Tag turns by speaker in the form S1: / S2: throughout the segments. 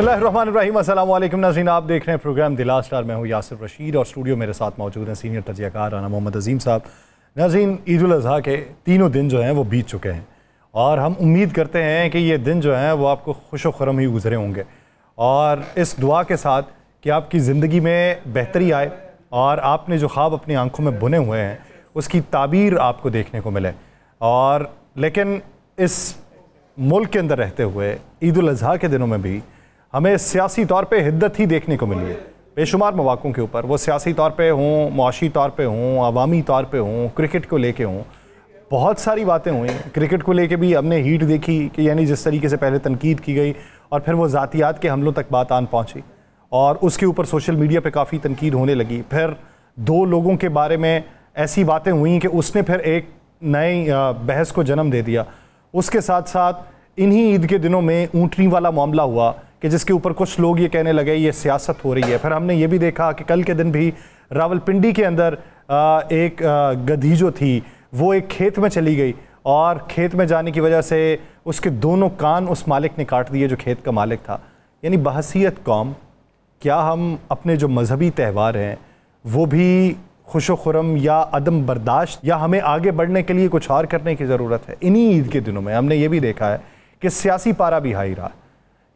S1: अस्सलाम वालेकुम नाज़रीन, आप देख रहे हैं प्रोग्राम दिला स्टार। मैं हूँ यासिर रशीद और स्टूडियो मेरे साथ मौजूद हैं सीनियर तजियाकार राना मोहम्मद अजीम साहब। नाज़रीन ईद अज़हा के तीनों दिन जो हैं वो बीत चुके हैं और हम उम्मीद करते हैं कि ये दिन जो हैं वो आपको खुश खुरम ही गुजरे होंगे। और इस दुआ के साथ कि आपकी ज़िंदगी में बेहतरी आए और आपने जो ख्वाब अपनी आँखों में बुने हुए हैं, उसकी ताबीर आपको देखने को मिले। और लेकिन इस मुल्क के अंदर रहते हुए ईद अज़हा के दिनों में भी हमें सियासी तौर पे हिद्दत ही देखने को मिली है। बेशुमार मौक़ों के ऊपर, वो सियासी तौर पे हों, मुआशी तौर पे हों, अवामी तौर पे हों, क्रिकेट को लेके हों, बहुत सारी बातें हुई। क्रिकेट को लेके भी हमने हीट देखी कि यानी जिस तरीके से पहले तनकीद की गई और फिर वो ज़ातियात के हमलों तक बात आन पहुँची। और उसके ऊपर सोशल मीडिया पर काफ़ी तनकीद होने लगी। फिर दो लोगों के बारे में ऐसी बातें हुई कि उसने फिर एक नई बहस को जन्म दे दिया। उसके साथ साथ इन्हीं ईद के दिनों में ऊँटनी वाला मामला हुआ। कि जिसके ऊपर कुछ लोग ये कहने लगे, ये सियासत हो रही है। फिर हमने ये भी देखा कि कल के दिन भी रावलपिंडी के अंदर एक गधी जो थी, वो एक खेत में चली गई और खेत में जाने की वजह से उसके दोनों कान उस मालिक ने काट दिए, जो खेत का मालिक था। यानी बहसीत कौम, क्या हम अपने जो मजहबी त्यौहार हैं, वो भी खुश खुरम या अदम बर्दाश्त, या हमें आगे बढ़ने के लिए कुछ और करने की ज़रूरत है? इन्हीं ईद के दिनों में हमने ये भी देखा है कि सियासी पारा भी हाई रहा।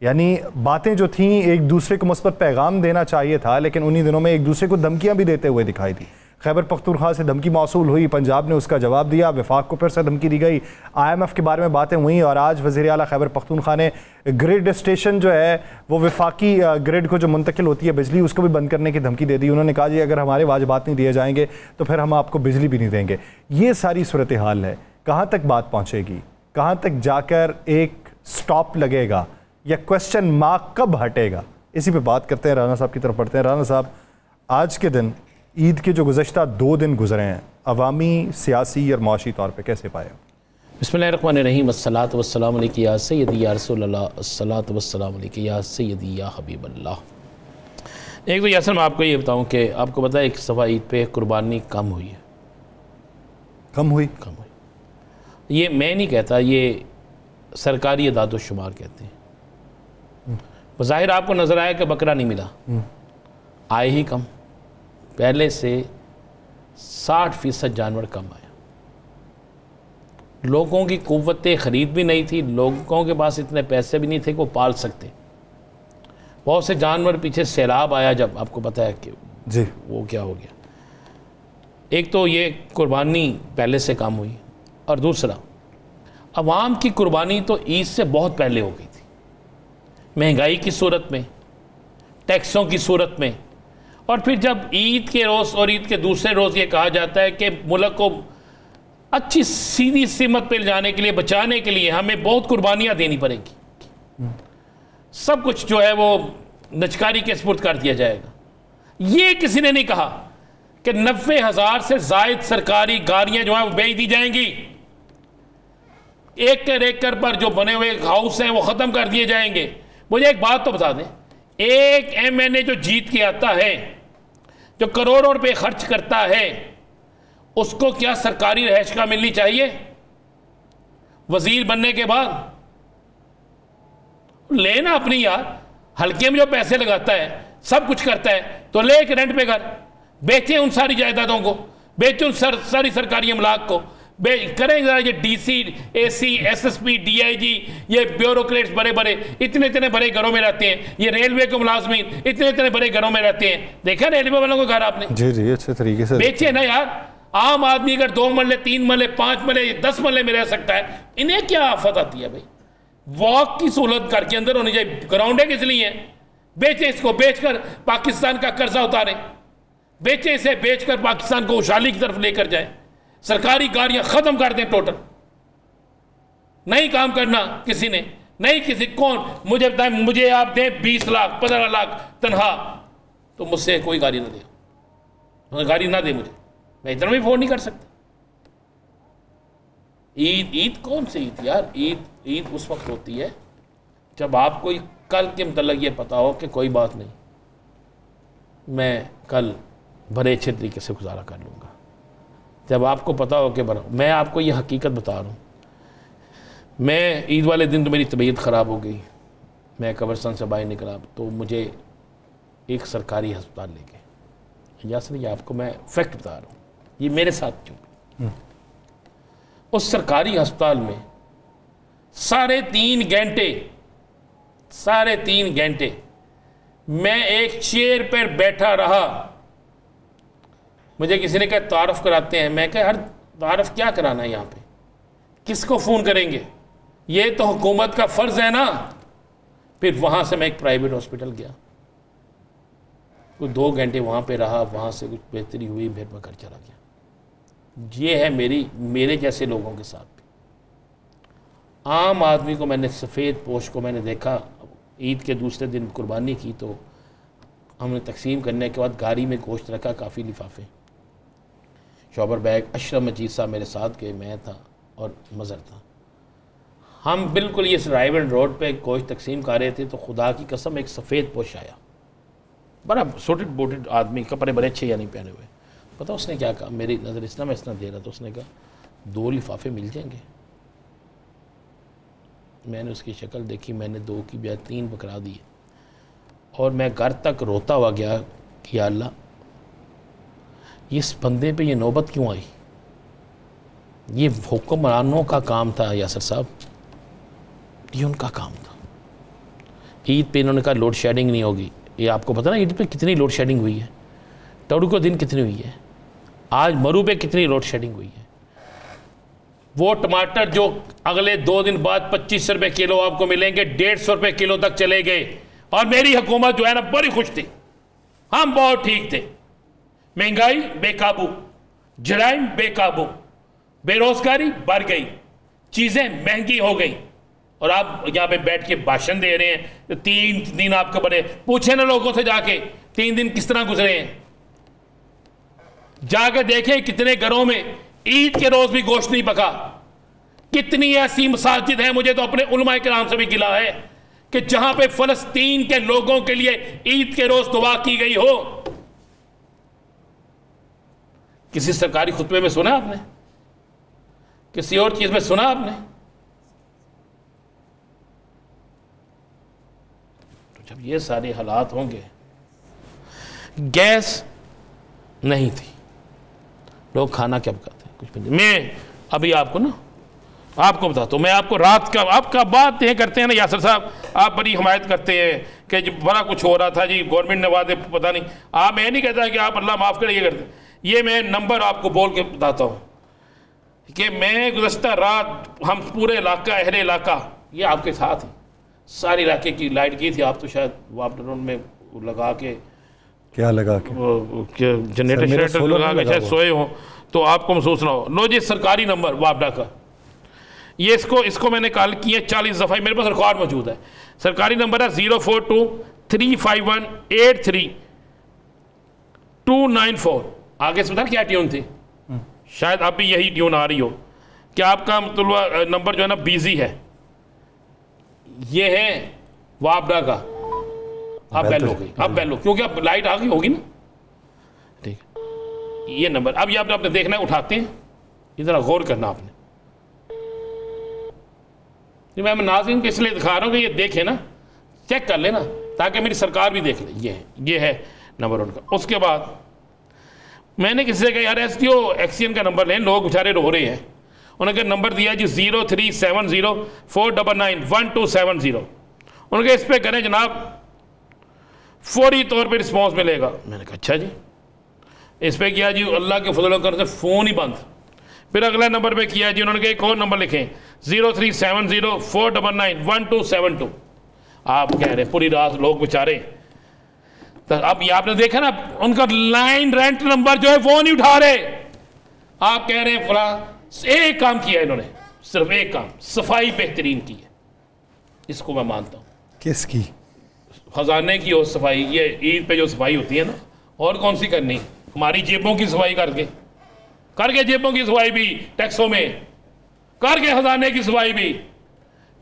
S1: यानी बातें जो थीं, एक दूसरे को मुस्बत पैगाम देना चाहिए था, लेकिन उन्हीं दिनों में एक दूसरे को धमकियाँ भी देते हुए दिखाई दी। खैबर पख्तूनख्वा से धमकी मौसू हुई, पंजाब ने उसका जवाब दिया, विफाक को फिर से धमकी दी गई। आईएमएफ के बारे में बातें हुई और आज वजी अला खैबर पख्तूनख्वा ने ग्रिड स्टेशन जो है, वो विफाकी ग्रिड को जो मुंतकिल होती है बिजली, उसको भी बंद करने की धमकी दे दी। उन्होंने कहा, जी, अगर हमारे वाजबात नहीं दिए जाएँगे तो फिर हम आपको बिजली भी नहीं देंगे। ये सारी सूरत हाल है। कहाँ तक बात पहुँचेगी? कहाँ तक जाकर एक स्टॉप लगेगा? या क्वेश्चन मार्क कब हटेगा? इसी पे बात करते हैं राना साहब की तरफ़ पढ़ते हैं। राना साहब आज के दिन ईद के जो गुजशत दो दिन गुजरे हैं अवामी सियासी और माशी तौर पर कैसे पाए
S2: बसमीम वसलात वसलाम या सैदी या रसोल्लात वसलाम या सैदी या हबीब अल्लाह एक तो यासर मैं आपको ये बताऊँ कि आपको पता है एक सफ़ा ईद पे कुर्बानी कम हुई है।
S1: कम हुई?
S2: कम हुई। ये मैं नहीं कहता ये सरकारी अदादोशुमार कहते हैं। ज़ाहिर आपको नज़र आया कि बकरा नहीं मिला। आए ही कम। पहले से साठ फ़ीसद जानवर कम आया। लोगों की कुत ख़रीद भी नहीं थी लोगों के पास इतने पैसे भी नहीं थे कि वो पाल सकते। बहुत से जानवर पीछे सैलाब आया जब आपको पता है कि जी। वो क्या हो गया। एक तो ये कुर्बानी पहले से कम हुई और दूसरा अवाम की कुर्बानी तो ईद से बहुत पहले हो गई महँगाई की सूरत में, टैक्सों की सूरत में। और फिर जब ईद के रोज़ और ईद के दूसरे रोज़ ये कहा जाता है कि मुल्क को अच्छी सीधी सीमत पर जाने के लिए, बचाने के लिए हमें बहुत कुर्बानियाँ देनी पड़ेंगी। सब कुछ जो है वो नचकारी के स्पुर्द कर दिया जाएगा। ये किसी ने नहीं कहा कि नब्बे हज़ार से जायद सरकारी गाड़ियाँ जो हैं वो बेच दी जाएँगी। एकड़ एकड़ पर जो बने हुए हाउस हैं वो ख़त्म कर दिए जाएँगे। मुझे एक बात तो बता दें। एक एमएनए जो जीत के आता है जो करोड़ों रुपए खर्च करता है उसको क्या सरकारी रहश का मिलनी चाहिए? वज़ीर बनने के बाद? लेना अपनी यार। हल्के में जो पैसे लगाता है सब कुछ करता है तो ले एक रेंट पे घर। बेचें उन सारी जायदादों को बेचें उन सर, सारी सरकारी अमलाक को। करें जरा ये डीसी एसी एसएसपी डीआईजी ये ब्यूरोक्रेट्स बड़े बड़े इतने इतने बड़े घरों में रहते हैं। ये रेलवे के मुलाजमीन इतने इतने बड़े घरों में रहते हैं। देखा रेलवे वालों को घर आपने?
S1: जी जी अच्छे तरीके से।
S2: बेचे ना यार। आम आदमी अगर दो मरले तीन मरले पाँच मरले दस मरले में रह सकता है। इन्हें क्या आफत आती है भाई? वॉक की सहूलत घर के अंदर होनी चाहिए। ग्राउंडे किस लिए? बेचे इसको बेचकर पाकिस्तान का कर्जा उतारे। बेचे इसे बेचकर पाकिस्तान को उशाली की तरफ़ लेकर जाए। सरकारी गाड़ियाँ खत्म कर दें टोटल। नहीं काम करना किसी ने, नहीं किसी, कौन? मुझे मुझे आप दें बीस लाख, पंद्रह लाख तनहा तो मुझसे कोई गाड़ी ना दे। गाड़ी ना दे मुझे। मैं इतना भी फ़ोन नहीं कर सकता। ईद ईद कौन सी ईद यार? ईद ईद उस वक्त होती है जब आपको कल के मतलब ये पता हो कि कोई बात नहीं। मैं कल बड़े अच्छे तरीके से गुजारा कर लूँगा। जब आपको पता हो कि बना मैं आपको ये हकीकत बता रहा हूँ। मैं ईद वाले दिन तो मेरी तबीयत ख़राब हो गई। मैं कब्रस्तान से बाहर निकला तो मुझे एक सरकारी अस्पताल लेके या सर ये आपको मैं फैक्ट बता रहा हूँ। ये मेरे साथ क्यों? हम्म। उस सरकारी अस्पताल में साढ़े तीन घंटे साढ़े तीन घंटे मैं एक चेयर पर बैठा रहा। मुझे किसी ने कहा, तारफ़ कराते हैं। मैं कहा हर तारफ़ क्या कराना है यहाँ पे? किसको फ़ोन करेंगे? ये तो हुकूमत का फ़र्ज़ है ना। फिर वहाँ से मैं एक प्राइवेट हॉस्पिटल गया। कुछ दो घंटे वहाँ पे रहा, वहाँ से कुछ बेहतरी हुई फिर मैं घर चला गया। ये है मेरी, मेरे जैसे लोगों के साथ भी। आम आदमी को मैंने सफ़ेद पोश को मैंने देखा। ईद के दूसरे दिन कुर्बानी की तो हमने तकसीम करने के बाद गाड़ी में गोश्त रखा, काफ़ी लिफाफे। शोबर बैग अशरफ मजीद साहब मेरे साथ गए मैं था और मज़र था। हम बिल्कुल ये राइवल रोड पे कोच तकसीम कर रहे थे तो खुदा की कसम एक सफ़ेद पोश आया। बड़ा सोटेड बोटेड आदमी, कपड़े बड़े अच्छे या नहीं पहने हुए। पता उसने क्या कहा? मेरी नज़र इतना मैं इतना दे रहा था। उसने कहा, दो लिफाफे मिल जाएँगे? मैंने उसकी शक्ल देखी, मैंने दो की बजाय तीन बकरा दिए। और मैं घर तक रोता हुआ गया कि अल्लाह इस बंदे पे ये नौबत क्यों आई? ये हुक्मरानों का काम था, यासर साहब। ये उनका काम था। ईद पे इन्होंने कहा लोड शेडिंग नहीं होगी। ये आपको पता ना, ईद पे कितनी लोड शेडिंग हुई है? टोडू को दिन कितनी हुई है? आज मरू पे कितनी लोड शेडिंग हुई है? वो टमाटर जो अगले दो दिन बाद पच्चीस रुपये किलो आपको मिलेंगे, डेढ़ सौ रुपये किलो तक चले गए। और मेरी हुकूमत जो है ना, बड़ी खुश थी। हम बहुत ठीक थे। महँगाई बेकाबू, जराइम बेकाबू, बेरोजगारी बढ़ गई, चीज़ें महँगी हो गई। और आप यहाँ पे बैठ के भाषण दे रहे हैं तो तीन दिन आपके बड़े, पूछे ना लोगों से जाके, तीन दिन किस तरह गुजरे हैं? जाके देखें कितने घरों में ईद के रोज भी गोश्त नहीं पका। कितनी ऐसी मसाजिद है, मुझे तो अपने उलमा के नाम से भी गिला है, कि जहाँ पे फलस्तीन के लोगों के लिए ईद के रोज दुआ की गई हो। किसी सरकारी खुतबे में सुना आपने? किसी और चीज़ में सुना आपने? तो जब ये सारे हालात होंगे, गैस नहीं थी। लोग खाना क्या पकाते हैं? कुछ मैं अभी आपको ना, आपको बताता हूँ। मैं आपको रात का, आपका बात ये करते हैं ना, यासर साहब, आप बड़ी हमायत करते हैं कि बड़ा कुछ हो रहा था जी, गवर्नमेंट ने वादे, पता नहीं। आप, मैं नहीं कहता कि आप अल्लाह माफ़ करें, ये करते ये मैं नंबर आपको बोल के बताता हूँ कि मैं गुजशत रात हम पूरे इलाका अहले इलाका ये आपके साथ ही। सारे इलाके की लाइट की थी आप तो शायद वापडरोन में लगा के
S1: क्या लगा
S2: के? जनरेटर लगा के शायद सोए हो तो आपको महसूस ना हो। लो जी सरकारी नंबर वापडा का ये इसको इसको मैंने कॉल किया चालीस दफ़ा मेरे पास रिकॉर्ड मौजूद है। सरकारी नंबर है zero four two three five one eight three two nine four. आगे से बता क्या ट्यून थी? शायद आप भी यही ट्यून आ रही हो। कि आपका मतलब नंबर जो है ना बिज़ी है? ये है वापडा का। आप बैल हो गई। आप बैल हो। क्योंकि अब लाइट आ गई होगी ना। ठीक। ये नंबर। अब ये आपने अपने देखना है उठाते हैं। इधर गौर करना आपने। मैं नाजिन को इसलिए दिखा रहा हूँ कि ये देखे ना चेक कर लेना ताकि मेरी सरकार भी देख ले। ये है ये है नंबर उनका। उसके बाद मैंने किसी से कहा, यार एस टी ओ एक्सीएन का नंबर लें, लोग बेचारे रो रहे हैं. उन्होंने कहा नंबर दिया जी zero three seven zero four double nine one two seven zero उनके इस पर करें जनाब, फौरी तौर पर रिस्पॉन्स मिलेगा. मैंने कहा अच्छा जी। इस पर किया जी, अल्लाह के फजल कर फ़ोन ही बंद। फिर अगला नंबर पे किया जी, उन्होंने कहा, एक और नंबर लिखें zero three seven zero four double nine one two seven two आप कह रहे हैं, पूरी रात लोग बेचारे तो अब ये आपने देखा ना उनका लाइन रेंट नंबर जो है वो नहीं उठा रहे। आप कह रहे हैं फला एक काम किया इन्होंने सिर्फ़ एक काम सफ़ाई बेहतरीन की है। इसको मैं मानता हूँ।
S1: किसकी?
S2: खजाने की हो सफ़ाई ये ईद पे जो सफ़ाई होती है ना और कौन सी करनी? हमारी जेबों की सफ़ाई करके। करके जेबों की सफ़ाई भी टैक्सों में। करके खजाने की सफ़ाई भी।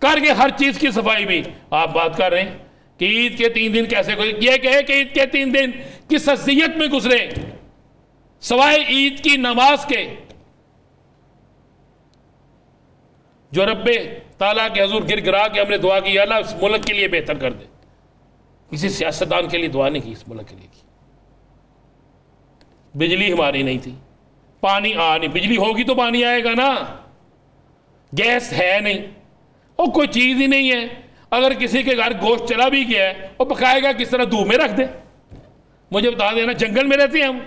S2: करके हर चीज़ की सफ़ाई भी। आप बात कर रहे हैं कि ईद के तीन दिन कैसे गुजरे? ये कहे कि ईद के तीन दिन किस हसीयत में गुजरे? सवाए ईद की नमाज़ के। जो रब्बे ताला के हजूर गिर गिरा के हमने दुआ की, अल्लाह इस मुल्क के लिए बेहतर कर दे। किसी सियासतदान के लिए दुआ नहीं की, इस मुल्क के लिए की। बिजली हमारी नहीं थी। पानी आ नहीं। बिजली होगी तो पानी आएगा ना। गैस है नहीं। और कोई चीज़ ही नहीं है। अगर किसी के घर गोश्त चला भी गया है, वो पकाएगा किस तरह धूप में रख दे? मुझे बता देना, जंगल में रहते हैं हम।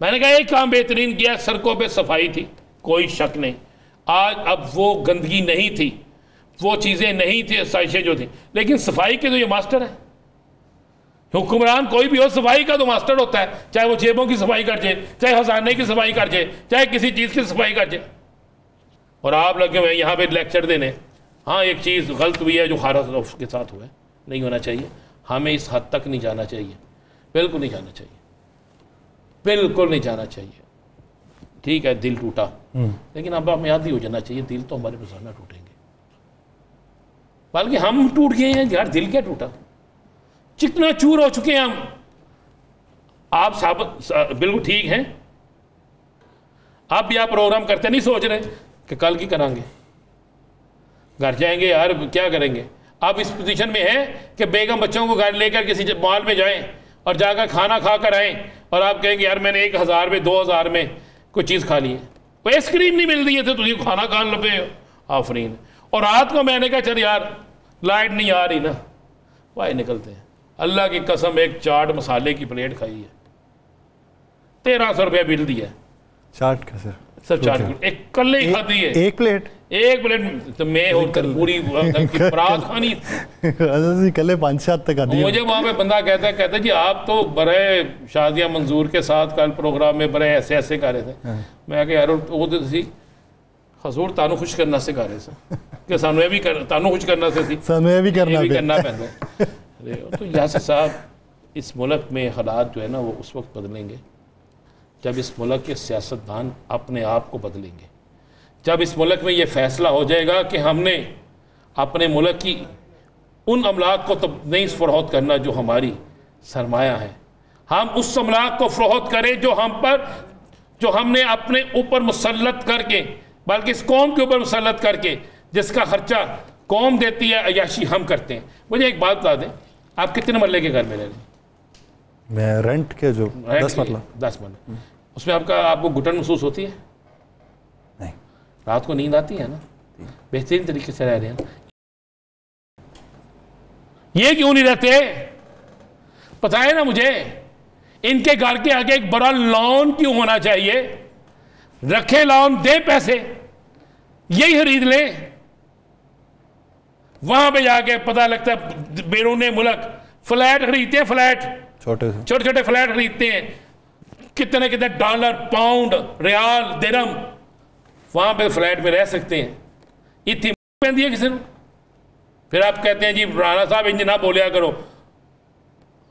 S2: मैंने कहा, एक काम बेहतरीन किया, सड़कों पे सफ़ाई थी, कोई शक नहीं। आज अब वो गंदगी नहीं थी, वो चीज़ें नहीं थी साइशें जो थी। लेकिन सफ़ाई के तो ये मास्टर है। हुक्मरान कोई भी हो, सफ़ाई का तो मास्टर होता है। चाहे वो जेबों की सफ़ाई कर जाए चाहे हजाने की सफ़ाई कर जाए चाहे किसी चीज़ की सफ़ाई कर जाए और आप लगे हुए यहाँ पे लेक्चर देने। हाँ एक चीज़ गलत हुई है जो खारा के साथ हुआ है। नहीं होना चाहिए। हमें इस हद तक नहीं जाना चाहिए। बिल्कुल नहीं जाना चाहिए। बिल्कुल नहीं जाना चाहिए। ठीक है दिल टूटा। हम्म। लेकिन अब हमें याद ही हो जाना चाहिए दिल तो हमारे रोज़ाना टूटेंगे। बल्कि हम टूट गए हैं यार दिल क्या टूटा? चिकना चूर हो चुके हैं हम। आप साबित बिल्कुल ठीक हैं। आप भी आप प्रोग्राम करते नहीं सोच रहे कि कल की करांगे। घर जाएँगे यार क्या करेंगे? आप इस पोजीशन में हैं कि बेगम बच्चों को घर लेकर किसी मॉल में जाएँ और जाकर खाना खा कर आएँ और आप कहेंगे यार मैंने एक हज़ार में दो हज़ार में कोई चीज़ खा ली है। कोई आइसक्रीम नहीं मिल रही है तो तुझे खाना खान लगे आफरीन। और रात को मैंने कहा चल यार लाइट नहीं आ रही ना। वाह निकलते हैं। अल्लाह की कसम एक चाट मसाले की प्लेट खाई है। तेरह सौ रुपया बिल दिया।
S1: चाट का सर।
S2: सर चाट एक कल ही खाती है।
S1: एक प्लेट?
S2: एक प्लेट तो मैं होकर पूरी परात खानी।
S1: कल पाँच सात तक आती
S2: मुझे वहाँ पे बंदा कहता है कहता है जी आप तो बड़े शादियाँ मंजूर के साथ कल प्रोग्राम में बड़े ऐसे ऐसे कर रहे थे। हाँ। मैं क्या यार वो तो सी हजूर तानू खुश करना से सिखा रहे थे। कि सानू भी कर तानू खुश करना से सी
S1: सानू भी करना
S2: भी करना पैदा तो यासर साहब इस मुल्क में हालात जो है ना वो उस वक्त बदलेंगे। जब इस मुल्क के सियासतदान अपने आप को बदलेंगे। जब इस मुल्क में ये फैसला हो जाएगा कि हमने अपने मुल्क की उन अमलाक को तो नहीं फरोहत करना जो हमारी सरमाया है हम उस अमलाक को फरोहत करें जो हम पर जो हमने अपने ऊपर मुसलत करके बल्कि इस कौम के ऊपर मुसलत करके जिसका खर्चा कौम देती है अयाशी हम करते हैं। मुझे एक बात बता दें आप कितने मरले के घर में रह रहे
S1: मैं रेंट के जो रेंट दस
S2: मरला दस मरला उसमें आपका आपको घुटन महसूस होती है? रात को नींद आती है ना? बेहतरीन तरीके से रह रहे हैं। ये क्यों नहीं रहते? पता है ना मुझे? इनके घर के आगे एक बड़ा लॉन क्यों होना चाहिए? रखे लॉन दे पैसे। यही खरीद ले। वहाँ पे जाके पता लगता है बैरून मुल्क फ्लैट खरीदते हैं फ्लैट।
S1: छोटे
S2: छोटे छोटे फ्लैट खरीदते हैं। कितने कितने डॉलर पाउंड रियाल दिरम वहाँ पे फ्लैट में रह सकते हैं। इतनी पैंती है किसी ने फिर आप कहते हैं, जी, राणा साहब इंज ना बोलिया करो।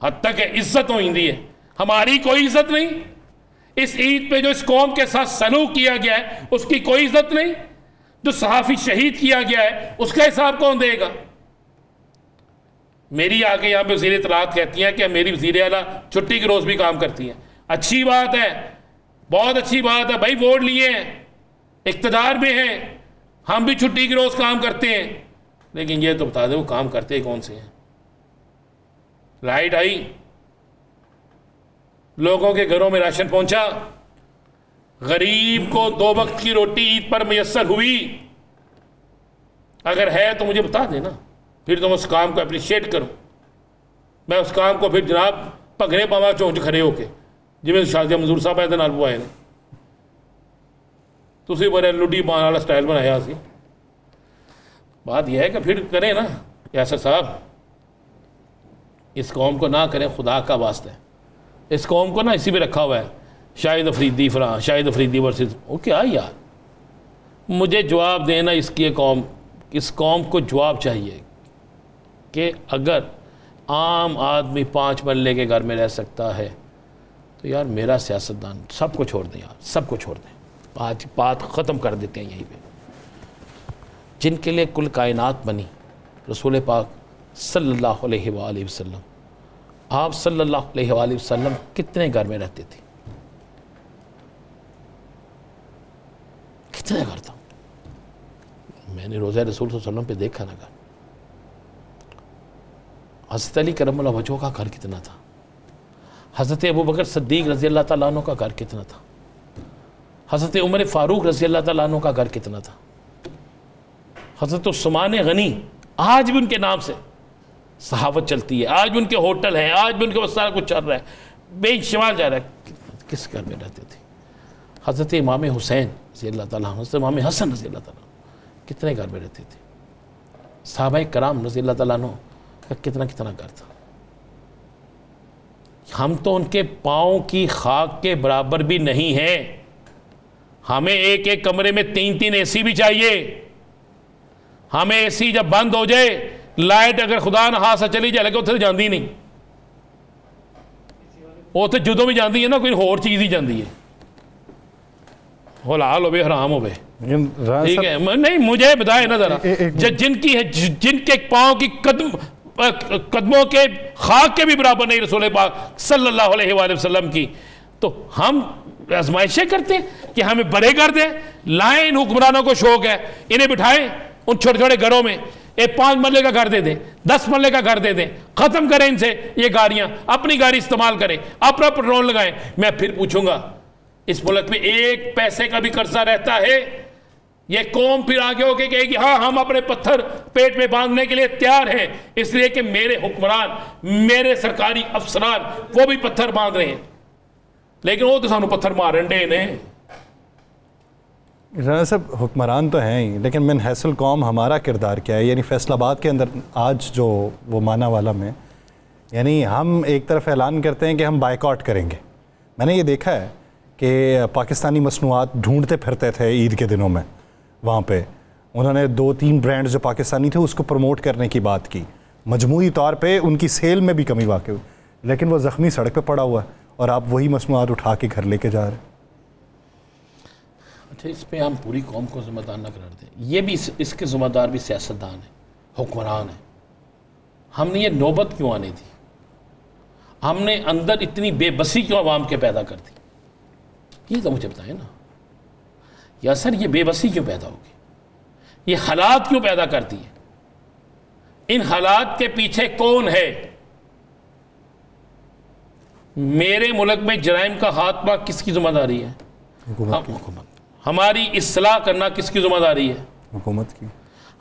S2: हद तक है, इज़्ज़त हो हिंदी है। हमारी कोई इज़्ज़त नहीं। इस ईद पे जो इस कौम के साथ सलूक किया गया है, उसकी कोई इज़्ज़त नहीं। जो सहाफ़ी शहीद किया गया है, उसका हिसाब कौन देगा? मेरी आके यहाँ पे वज़ीर इतलात कहती हैं कि मेरी वज़ीर अला छुट्टी के रोज़ भी काम करती हैं। अच्छी बात है, बहुत अच्छी बात है, भाई, वोट लिए हैं। इकतदार में हैं, हम भी छुट्टी के रोज़ काम करते हैं। लेकिन ये तो बता दे, वो काम करते कौन से हैं? लाइट आई। लोगों के घरों में राशन पहुँचा। गरीब को दो वक्त की रोटी ईद पर मैसर हुई। अगर है तो मुझे बता देना, फिर तुम उस काम को अप्रिशिएट करो। मैं उस काम को फिर जनाब पगड़े पावा चौंच खड़े होके जिमें शाजिया मंजूर साहब आए थे नाल आए ने तुम बड़े लुडी पाने वाला स्टाइल बनाया सी बात यह है कि फिर करें ना यासर साहब इस कौम को ना करें खुदा का वास्ता इस कौम को ना इसी पे रखा हुआ है शाहिद अफरीदी फलां शाहिद अफरीदी वर्सेस वो क्या यार मुझे जवाब देना इसकी कौम इस कौम को जवाब चाहिए कि अगर आम आदमी पाँच मरले के घर में रह सकता है तो यार मेरा सियासतदान सबको छोड़ दें यार सबको छोड़ दें आज बात ख़त्म कर देते हैं यहीं पे। जिनके लिए कुल कायनात बनी, रसूल पाक सल्लल्लाहु अलैहि वसल्लम। आप सल्लल्लाहु अलैहि वसल्लम कितने घर में रहते थे? कितने घर था? मैंने रोज़ा रसूल वसल्लम पे देखा ना घर। हज़रत अली करम वजह का घर कितना था? हज़रत अबू बकर सद्दीक रज़ी अल्लाह तु का घर कितना था? हज़रत उमर फ़ारूक रज़ी अल्लाह तु का घर कितना था? हज़रत उस्मान गनी, आज भी उनके नाम से सहावत चलती है। आज भी उनके होटल हैं, आज भी उनके पास सारा कुछ चल रहा है। बेशुमार जा रहा है। किस घर में रहते थे? हज़रत इमाम हुसैन रज़ी अल्लाह हज़रत इमाम हसन रज़ी अल्लाह कितने घर में रहते थे? साहब कराम रज़ी अल्लाह का कितना कितना घर था? हम तो उनके पाँव की खाक के बराबर भी नहीं हैं। हमें एक एक कमरे में तीन तीन एसी भी चाहिए। हमें एसी जब बंद हो जाए लाइट अगर खुदा न हाथ से चली जाए लगे उत्थे जाती नहीं। उत्थे जो भी जाती है ना कोई होर चीज़ ही जाती है। हलाल हो हराम हो ठीक है नहीं मुझे बताए ना जरा। जब जिनकी है जिनके पाँव की कदम कदमों के खाक के भी बराबर नहीं रसूल पाक सल्लल्लाहु अलैहि वसल्लम की। तो हम आजमाइशें करते हैं कि हमें बड़े कर दें। लाएँ इन हुक्मरानों को शौक है। इन्हें बिठाएँ उन छोटे छोटे घरों में। एक पाँच मरले का घर दे दें, दस मरले का घर दे दें। खत्म करें इनसे ये गाड़ियाँ, अपनी गाड़ी इस्तेमाल करें। अपना पेट्रोल लगाएँ। मैं फिर पूछूँगा, इस मुल्क में एक पैसे का भी कर्जा रहता है? ये कौम फिर आगे होके कहेगी हाँ हम अपने पत्थर पेट में बांधने के लिए तैयार हैं। इसलिए कि मेरे हुक्मरान, मेरे सरकारी अफसरान, वो भी पत्थर बाँध रहे हैं। लेकिन वो तो सानू पत्थर मारन डे ने।
S1: राना साहब, हुक्मरान तो हैं ही, लेकिन मिन हैसल कौम हमारा किरदार क्या है? यानी फैसलाबाद के अंदर आज जो वो माना वाला में, यानी हम एक तरफ़ ऐलान करते हैं कि हम बाइकआउट करेंगे। मैंने ये देखा है कि पाकिस्तानी मसनूआत ढूंढते फिरते थे ईद के दिनों में, वहाँ पे। उन्होंने दो तीन ब्रांड जो पाकिस्तानी थे, उसको प्रमोट करने की बात की। मजमू तौर पर उनकी सेल में भी कमी वाकई लेकिन वो ज़ख्मी सड़क पर पड़ा हुआ है। और आप वही मसनूआत उठा के घर लेके जा रहे
S2: अच्छा इस पर हम पूरी कौम को ज़िम्मेदार ना करार दें। ये भी इस, इसके ज़िम्मेदार भी सियासतदान है हुक्मरान है। हमने ये नौबत क्यों आनी थी? हमने अंदर इतनी बेबसी क्यों आवाम के पैदा कर दी? ये तो मुझे बताएँ ना। या सर ये बेबसी क्यों पैदा होगी? ये हालात क्यों पैदा करती है? इन हालात के पीछे कौन है? मेरे मुल्क में जराइम का हाथमा किसकी ज़िम्मेदारी है? हुकूमत हमारी इसलाह करना किसकी ज़िम्मेदारी है?
S1: हुकूमत की।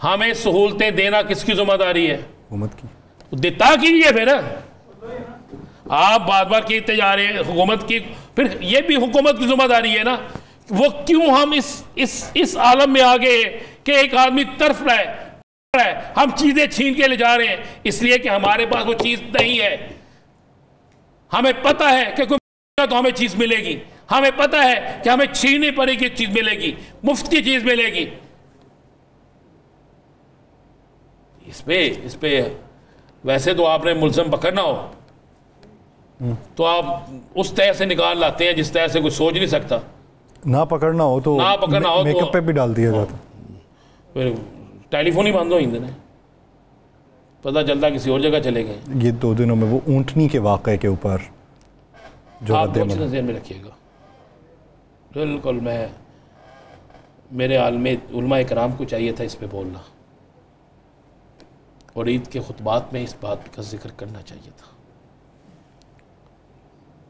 S2: हमें सहूलतें देना किसकी ज़िम्मेदारी है?
S1: हुकूमत की।
S2: तो देता कीजिए फिर? आप बार बार कहते जा रहे हैं हुकूमत की फिर ये भी हुकूमत की ज़िम्मेदारी है ना? वो क्यों हम इस इस इस आलम में आ गए कि एक आदमी तरफ़ रहा है हम चीज़ें छीन के ले जा रहे हैं इसलिए कि हमारे पास वो चीज़ नहीं है। हमें पता है कि कोई तो हमें चीज़ मिलेगी। हमें पता है कि हमें छीननी पड़ेगी चीज़ मिलेगी। मुफ़्त की चीज़ मिलेगी। इस पे इस पे वैसे तो आपने मुलजम पकड़ना हो। तो आप उस तरह से निकाल लाते हैं जिस तरह से कोई सोच नहीं सकता।
S1: ना पकड़ना हो तो
S2: ना पकड़ना हो
S1: मेकअप तो, पे भी डाल दिया जाता।
S2: फिर टेलीफोन ही बंद हो इंदने पता चलता किसी और जगह चले गए।
S1: ये दो दिनों में वो ऊँटनी के वाक़े के ऊपर
S2: जो आप नज़र में रखिएगा। बिल्कुल मैं मेरे आलम उलमा कराम को चाहिए था इस पर बोलना। और ईद के खुतबात में इस बात का ज़िक्र करना चाहिए था।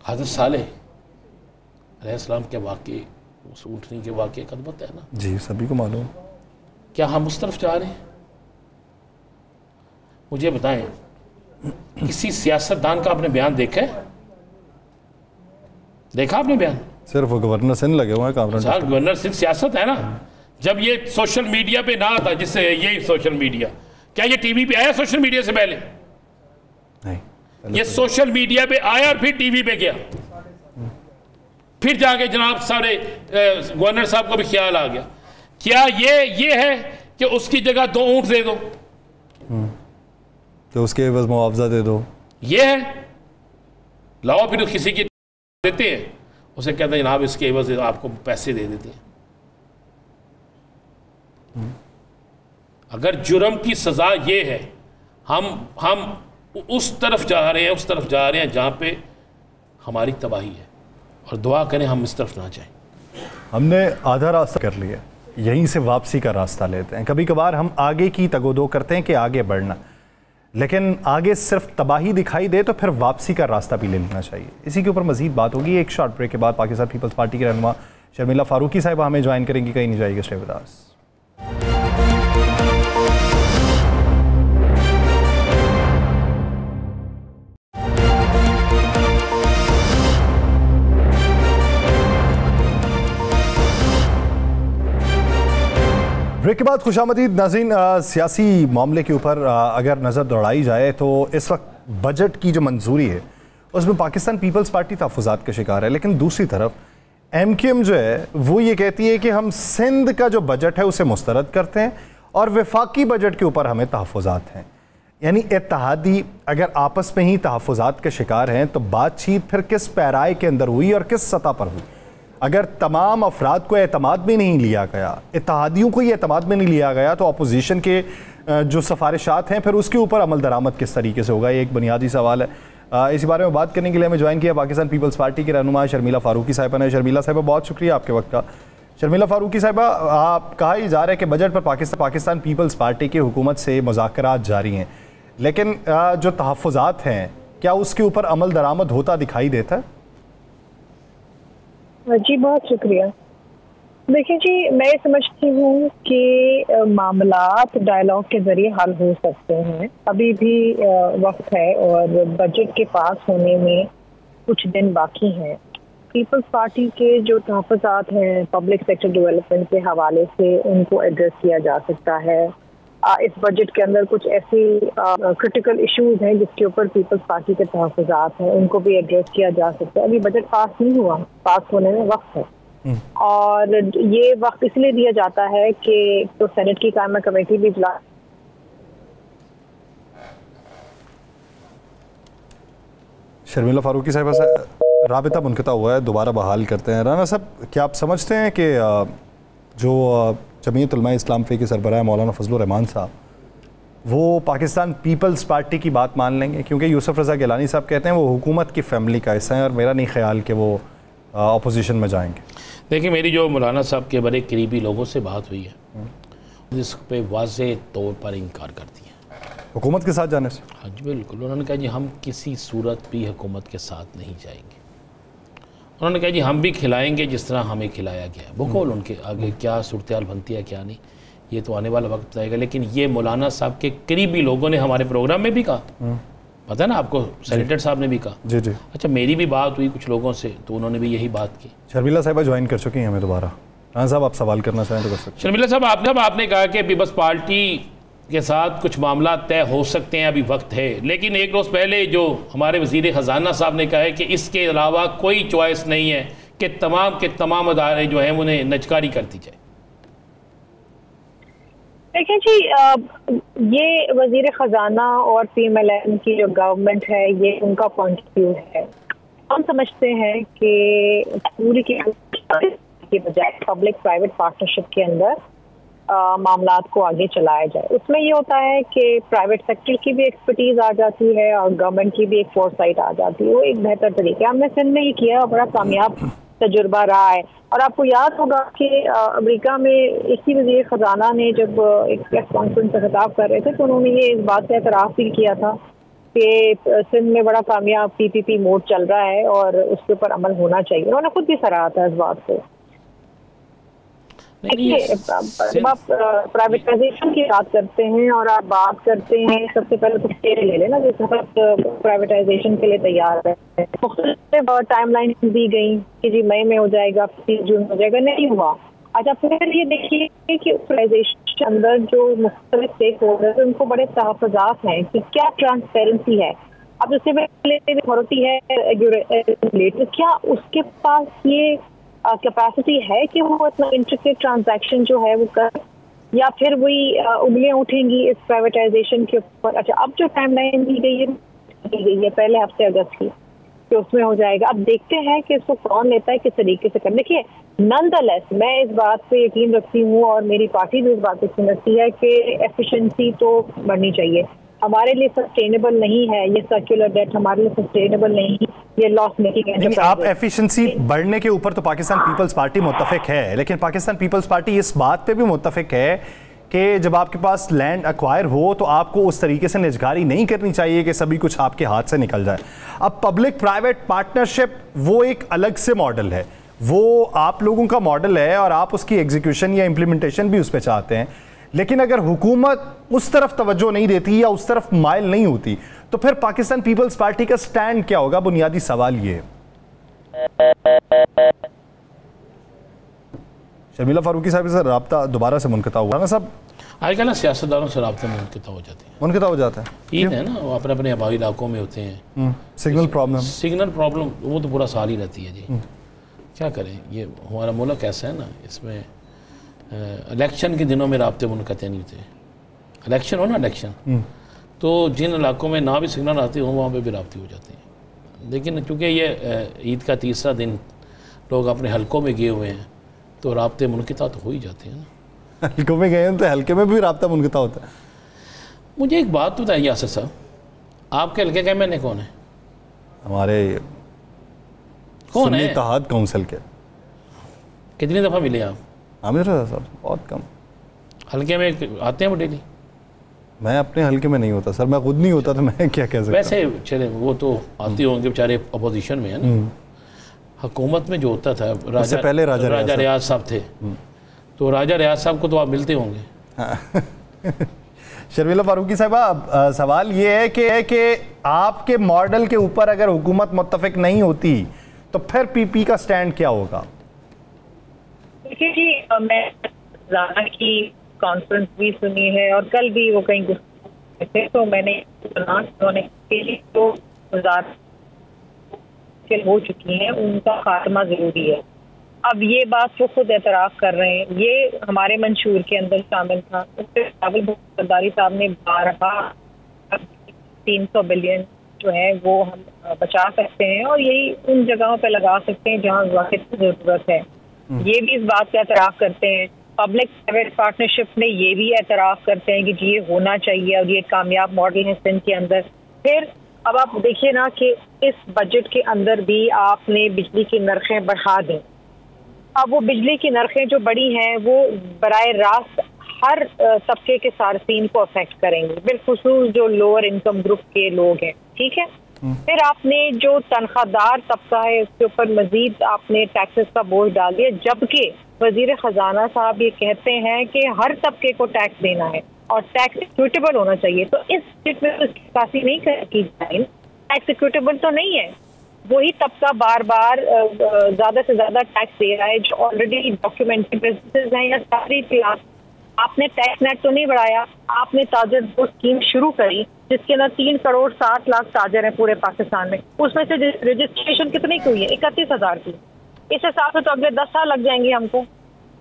S2: हज़रत साले अलैहिस्सलाम के वाक़े उस ऊँटनी के वाक़े कदमत है ना।
S1: जी सभी को मालूम।
S2: क्या हम उस तरफ़ जा रहे हैं? मुझे बताएँ किसी सियासतदान का आपने बयान देखा है? देखा आपने बयान?
S1: सिर्फ़ गवर्नर सिंह लगे हुए हैं
S2: गवर्नर सिंह सियासत है ना? जब ये सोशल मीडिया पे ना आता जिससे ये सोशल मीडिया क्या ये टीवी पे आया सोशल मीडिया से पहले? नहीं ये सोशल मीडिया पे आया और फिर टीवी पे गया। फिर जाके जनाब सारे गवर्नर साहब को भी ख्याल आ गया। क्या ये ये है कि उसकी जगह दो ऊँट दे दो? हम्म।
S1: तो उसके बस मुआवजा दे दो।
S2: ये है। लाओ फिर किसी की देते हैं। उसे कहते हैं जनाब इसके एवज आपको पैसे दे देते हैं। हम्म। अगर जुर्म की सज़ा ये है हम हम उस तरफ़ जा रहे हैं उस तरफ़ जा रहे हैं जहाँ पे हमारी तबाही है। और दुआ करें हम इस तरफ़ ना जाएँ।
S1: हमने आधा रास्ता कर लिया। यहीं से वापसी का रास्ता लेते हैं। कभी कभार हम आगे की तगोदो करते हैं कि आगे बढ़ना। लेकिन आगे सिर्फ़ तबाही दिखाई दे तो फिर वापसी का रास्ता भी ले लेना चाहिए। इसी के ऊपर मजीद बात होगी। एक शॉर्ट ब्रेक के बाद पाकिस्तान पीपल्स पार्टी के रहनुमा शर्मिला फारूकी साहब हमें ज्वाइन करेंगी। कहीं नहीं जाएगी श्रेवदास ब्रेक के बाद खुशामदीद नाजीन सियासी मामले के ऊपर अगर नज़र दौड़ाई जाए तो इस वक्त बजट की जो मंजूरी है, उसमें पाकिस्तान पीपल्स पार्टी तहफात का शिकार है। लेकिन दूसरी तरफ़ एम क्यू एम जो है, वो ये कहती है कि हम सिंध का जो बजट है, उसे मुस्तरद करते हैं और विफाकी बजट के ऊपर हमें तहफात हैं। यानी इतिहादी अगर आपस में ही तहफात के शिकार हैं तो बातचीत फिर किस पैराए के अंदर हुई और किस सतह पर हुई? अगर तमाम अफराद को अतमाद में नहीं लिया गया इतिहादियों को ये अतमाद में नहीं लिया गया तो अपोजिशन के जो सफारिशात हैं, फिर उसके ऊपर अमल दरामद किस तरीके से होगा? ये एक बुनियादी सवाल है। इसी बारे में बात करने के लिए हमें ज्वाइन किया पाकिस्तान पीपल्स पार्टी के रहनुमा शर्मिला फारूकी साहिबा ने। शर्मिला साहिबा, बहुत शुक्रिया आपके वक्त का। शर्मिला फारूकी साहिबा, आप कहा ही जा रहा है कि बजट पर पाकिस्तान पाकिस्तान पीपल्स पार्टी की हुकूमत से मुजाकर जारी हैं। लेकिन जो तहफ़ात हैं, क्या उसके ऊपर अमल दरामद होता दिखाई देता है?
S3: जी, बहुत शुक्रिया। देखिए जी, मैं समझती हूँ कि मामला डायलॉग के ज़रिए हल हो सकते हैं। अभी भी वक्त है और बजट के पास होने में कुछ दिन बाकी हैं। पीपल्स पार्टी के जो तहफात हैं पब्लिक सेक्टर डेवलपमेंट के हवाले से उनको एड्रेस किया जा सकता है। इस बजट के अंदर कुछ ऐसे क्रिटिकल इश्यूज़ हैं जिसके ऊपर पीपल्स पार्टी के तहफात हैं उनको भी एड्रेस किया जा सकता है। अभी बजट पास नहीं हुआ पास होने में वक्त है। हम्म। और ये वक्त इसलिए दिया जाता है कि तो सेनेट की कायमा कमेटी भी इजलास
S1: शर्मिला फारूकी साहब से रबता मुनता हुआ है दोबारा बहाल करते हैं। राना साहब क्या आप समझते हैं कि जो जमीयत इस्लाम फे के सरबराह मौलाना फजल रहमान साहब वो पाकिस्तान पीपल्स पार्टी की बात मान लेंगे क्योंकि यूसुफ रज़ा गिलानी साहब कहते हैं वो हुकूमत की फैमिली का हिस्सा है और मेरा नहीं ख्याल कि वो अपोजिशन में जाएँगे।
S2: देखिए मेरी जो मौलाना साहब के बड़े करीबी लोगों से बात हुई है जिस पे वाज तौर पर इनकार कर दिया
S1: हुकूमत के साथ जाने से?
S2: हाँ जी बिल्कुल। उन्होंने कहा जी हम किसी सूरत भी हुकूमत के साथ नहीं जाएँगे। उन्होंने कहा जी हम भी खिलाएँगे जिस तरह हमें खिलाया गया बकौल उनके आगे क्या सूरत बनती है क्या नहीं ये तो आने वाला वक्त बताएगा लेकिन ये मौलाना साहब के करीबी लोगों ने हमारे प्रोग्राम में भी कहा। हम्म। पता है ना आपको? सेनेटर साहब ने भी कहा।
S1: जी जी।
S2: अच्छा मेरी भी बात हुई कुछ लोगों से तो उन्होंने भी यही बात की।
S1: शर्मिला साहब ज्वाइन कर चुकी हैं हमें दोबारा। हाँ साहब आप सवाल करना चाहें तो कर सकते
S2: शर्मिला साहब आपने आपने कहा कि पीपल्स पार्टी के साथ कुछ मामला तय हो सकते हैं, अभी वक्त है। लेकिन एक रोज़ पहले जो हमारे वज़ीर ख़जाना साहब ने कहा है कि इसके अलावा कोई चॉइस नहीं है कि तमाम के तमाम अदारे जो हैं, उन्हें नचकारी कर दी जाए।
S3: देखिए जी ये वज़ीर ख़जाना और पी एम एल एन की जो गवर्नमेंट है, ये उनका पॉइंट व्यू है। हम समझते हैं कि पूरी की बजाय पब्लिक प्राइवेट पार्टनरशिप के अंदर मामला को आगे चलाया जाए। उसमें ये होता है कि प्राइवेट सेक्टर की भी एक्सपर्टीज आ जाती है और गवर्नमेंट की भी एक फोरसाइट आ जाती है। वो एक बेहतर तरीके हमने सिंध में ही किया, बड़ा कामयाब तजुर्बा रहा है। और आपको याद होगा कि अमेरिका में इसी वज़ीर ख़जाना ने जब एक प्रेस कॉन्फ्रेंस का खिताब कर रहे थे तो उन्होंने ये इस बात का एतराफ़ भी किया था कि सिंध में बड़ा कामयाब पीपीपी मोड चल रहा है और उसके ऊपर अमल होना चाहिए। उन्होंने खुद भी सराहा था इस बात को देखिए जब आप प्राइवेटाइजेशन की बात करते हैं और आप बात करते हैं सबसे पहले तो शेयर ले लेना जो सफ़र प्राइवेटाइजेशन के लिए तैयार है। टाइम लाइन दी गई कि जी मई में हो जाएगा फिर जून हो जाएगा नहीं हुआ। अच्छा फिर ये देखिए कि प्राइवेटाइजेशन के अंदर जो मुख्तलिफ़ स्टेक होल्डर उनको बड़े तहफात हैं कि क्या ट्रांसपेरेंसी है। अब जैसे अथॉरिटी है क्या उसके पास ये कैपेसिटी है कि वो इतना इंटरकेट ट्रांजैक्शन जो है वो कर, या फिर वही उंगलियाँ उठेंगी इस प्राइवेटाइजेशन के ऊपर? अच्छा अब जो टाइम लाइन दी गई है, दी गई है पहले हफ़्ते अगस्त की, कि उसमें हो जाएगा। अब देखते हैं कि इसको कौन लेता है, किस तरीके से कर। देखिए नन मैं इस बात पे यकीन रखती हूँ और मेरी पार्टी भी इस बात पे समझती है कि एफिशिएंसी तो बढ़नी चाहिए। हमारे लिए सस्टेनेबल नहीं है ये सर्कुलर डेट हमारे लिए सस्टेनेबल नहीं ये लॉस मेकिंग
S1: है आप एफिशिएंसी बढ़ने के ऊपर तो पाकिस्तान पीपल्स पार्टी मुतफिक है लेकिन पाकिस्तान पीपल्स पार्टी इस बात पे भी मुतफिक है कि जब आपके पास लैंड अक्वायर हो तो आपको उस तरीके से निजगारी नहीं करनी चाहिए कि सभी कुछ आपके हाथ से निकल जाए। अब पब्लिक प्राइवेट पार्टनरशिप वो एक अलग से मॉडल है। वो आप लोगों का मॉडल है और आप उसकी एग्जीक्यूशन या इम्प्लीमेंटेशन भी उस पर चाहते हैं। लेकिन अगर हुकूमत उस तरफ़ तवज्जो नहीं देती या उस तरफ़ माइल नहीं होती तो फिर पाकिस्तान पीपल्स पार्टी का स्टैंड क्या होगा? बुनियादी सवाल ये। शर्मिला फारूकी साहब से रबता दोबारा से मुनकता हुआ। ना साहब?
S2: आजकल ना सियासतदानों से रबता मुनकता हो जाते हैं।
S1: मुनकता हो जाता है।
S2: ईद है ना वो अपने अपने आबाई इलाकों में होते हैं। हम्म,
S1: सिग्नल प्रॉब्लम।
S2: सिग्नल प्रॉब्लम वो तो पूरा साल ही रहती है जी। हम्म। क्या करें ये हमारा मुल्क ऐसा है ना इसमें इलेक्शन के दिनों में रबते मुनकते नहीं होते इलेक्शन हो ना इलेक्शन हम्म। तो जिन इलाकों में ना भी सिग्नल आते हों वहाँ पर भी रबते हो जाते हैं। लेकिन चूँकि ये ईद का तीसरा दिन लोग अपने हलकों में गए हुए हैं तो रबते मुनकता तो हो ही जाते हैं
S1: ना। हल्कों में गए हैं तो हल्के में भी रबता मुनकता होता है।
S2: मुझे एक बात बताइए यासर साहब आपके हल्के के मैंने कौन है?
S1: हमारे कौन है? काउंसिल के।
S2: कितनी दफ़ा मिले आप?
S1: आमिर सर बहुत कम।
S2: हल्के में आते हैं वो डेली
S1: मैं अपने हल्के में नहीं होता सर मैं खुद नहीं होता तो मैं क्या कह सकता
S2: वैसे चले वो तो आते होंगे बेचारे अपोजिशन में है ना? हम्म। हुकूमत में जो होता था
S1: राजा पहले राजा
S2: राजा रियाज साहब। थे। हम्म। तो राजा रियाज साहब को तो आप मिलते होंगे। हाँ।
S1: शर्मिला फारूकी साहबा सवाल ये है कि है कि आपके मॉडल के ऊपर अगर हुकूमत मुतफिक नहीं होती तो फिर पीपी का स्टैंड क्या होगा?
S3: देखिए जी मैं राना की कॉन्फ्रेंस भी सुनी है और कल भी वो कहीं गुस्से थे तो मैंने उन्होंने तो हो चुकी हैं, उनका खात्मा ज़रूरी है। अब ये बात वो खुद एतराफ़ कर रहे हैं। ये हमारे मंशूर के अंदर शामिल था। उससे राहुल सरदारी साहब ने बारह तीन सौ बिलियन जो है, वो हम बचा सकते हैं और यही उन जगहों पर लगा सकते हैं जहाँ वाकई ज़रूरत है। ये भी इस बात का एतराफ़ करते हैं। पब्लिक प्राइवेट पार्टनरशिप में ये भी एतराफ़ करते हैं कि जी, ये होना चाहिए। और ये कामयाब मॉडल है सिंध के अंदर। फिर अब आप देखिए ना कि इस बजट के अंदर भी आपने बिजली की नरखें बढ़ा दी। अब वो बिजली की नरखें जो बड़ी हैं, वो बर रास्त हर तबके के सार्फिन को अफेक्ट करेंगे। बिलखसूस जो लोअर इनकम ग्रुप के लोग हैं। ठीक है। फिर आपने जो तनख्वाहदार तबका है, उसके ऊपर मजीद आपने टैक्सेस का बोझ डाल दिया, जबकि वज़ीर खजाना साहब ये कहते हैं कि हर तबके को टैक्स देना है और टैक्स इक्विटेबल होना चाहिए। तो इस स्टेट में तो काफ़ी नहीं की जाए। टैक्स इक्विटेबल तो नहीं है। वही तबका बार बार ज़्यादा से ज़्यादा टैक्स दे रहा है, जो ऑलरेडी डॉक्यूमेंट्री बिज़नेस हैं या सारी क्लास आपने टैक्स नेट तो नहीं बढ़ाया आपने ताजर दो स्कीम शुरू करी जिसके अंदर तीन करोड़ साठ लाख ताजर हैं पूरे पाकिस्तान में। उसमें से रजिस्ट्रेशन कितनी की हुई है? इकतीस हज़ार की। इस हिसाब से तो अगले दस साल लग जाएँगे हमको।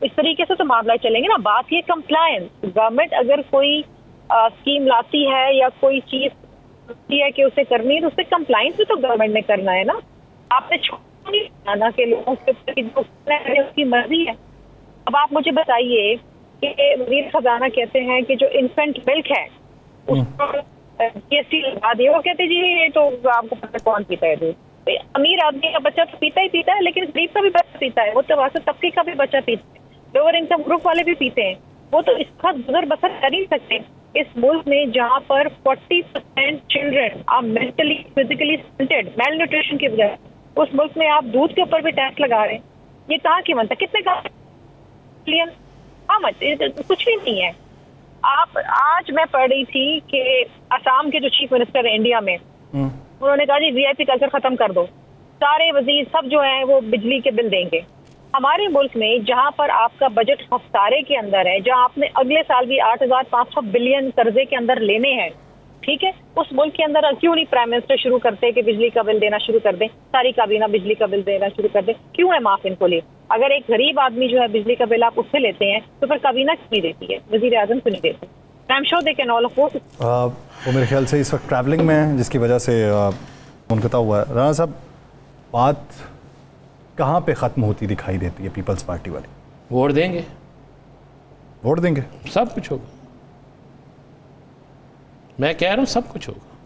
S3: इस तरीके से तो मामला चलेंगे ना। बात ये कंप्लायंस गवर्नमेंट अगर कोई आ, स्कीम लाती है या कोई चीज़ है कि उसे करनी है तो उससे कंप्लायंस भी तो गवर्नमेंट ने करना है ना। आपने छोड़ के लोगों के उसकी मर्ज़ी है। अब आप मुझे बताइए कि वज़ीर खजाना कहते हैं कि जो इन्फेंट मिल्क है उसको जीएसटी लगा दिए। वो कहते जी ये तो आपको पता कौन पीता है दूध? तो अमीर आदमी का बच्चा तो पीता ही पीता है लेकिन गरीब का भी बच्चा पीता है। वो तो वास्तव तबके का भी बच्चा पीता है। लोअर इनकम ग्रुप वाले भी पीते हैं। वो तो इसका गुजर बसर कर ही सकते। इस मुल्क में जहाँ पर 40 percent children are mentally physically stunted malnutrition की वजह उस मुल्क में आप दूध के ऊपर भी टैक्स लगा रहे हैं। ये कहाँ की मनता कितने का हाँ मत कुछ भी नहीं है। आप आज मैं पढ़ रही थी कि असम के जो चीफ मिनिस्टर है इंडिया में हम्म। उन्होंने कहा जी वीआईपी कल्चर खत्म कर दो। सारे वज़ीर सब जो है वो बिजली के बिल देंगे। हमारे मुल्क में जहाँ पर आपका बजट हफ्तारे के अंदर है जहाँ आपने अगले साल भी आठ हज़ार पाँच सौ बिलियन कर्जे के अंदर लेने हैं ठीक है? उस मुल्क के अंदर क्यों नहीं प्राइम मिनिस्टर शुरू करते कि बिजली का बिल देना शुरू कर दें? सारी काबीना बिजली का बिल देना शुरू कर दें। क्यों है माफ़ इनको लिए? अगर एक गरीब आदमी जो है बिजली का बिल आप उससे लेते हैं तो फिर काबीना क्यों नहीं देती है? वज़ीर आज़म क्यों नहीं देते? I am sure they can all afford
S1: वो मेरे ख्याल से इस वक्त ट्रैवलिंग में है जिसकी वजह से मुनकता हुआ है। राना साहब बात कहाँ पे ख़त्म होती दिखाई देती है पीपल्स पार्टी वाली?
S2: वोट देंगे।
S1: वोट देंगे।
S2: सब कुछ होगा। मैं कह रहा हूँ सब कुछ होगा।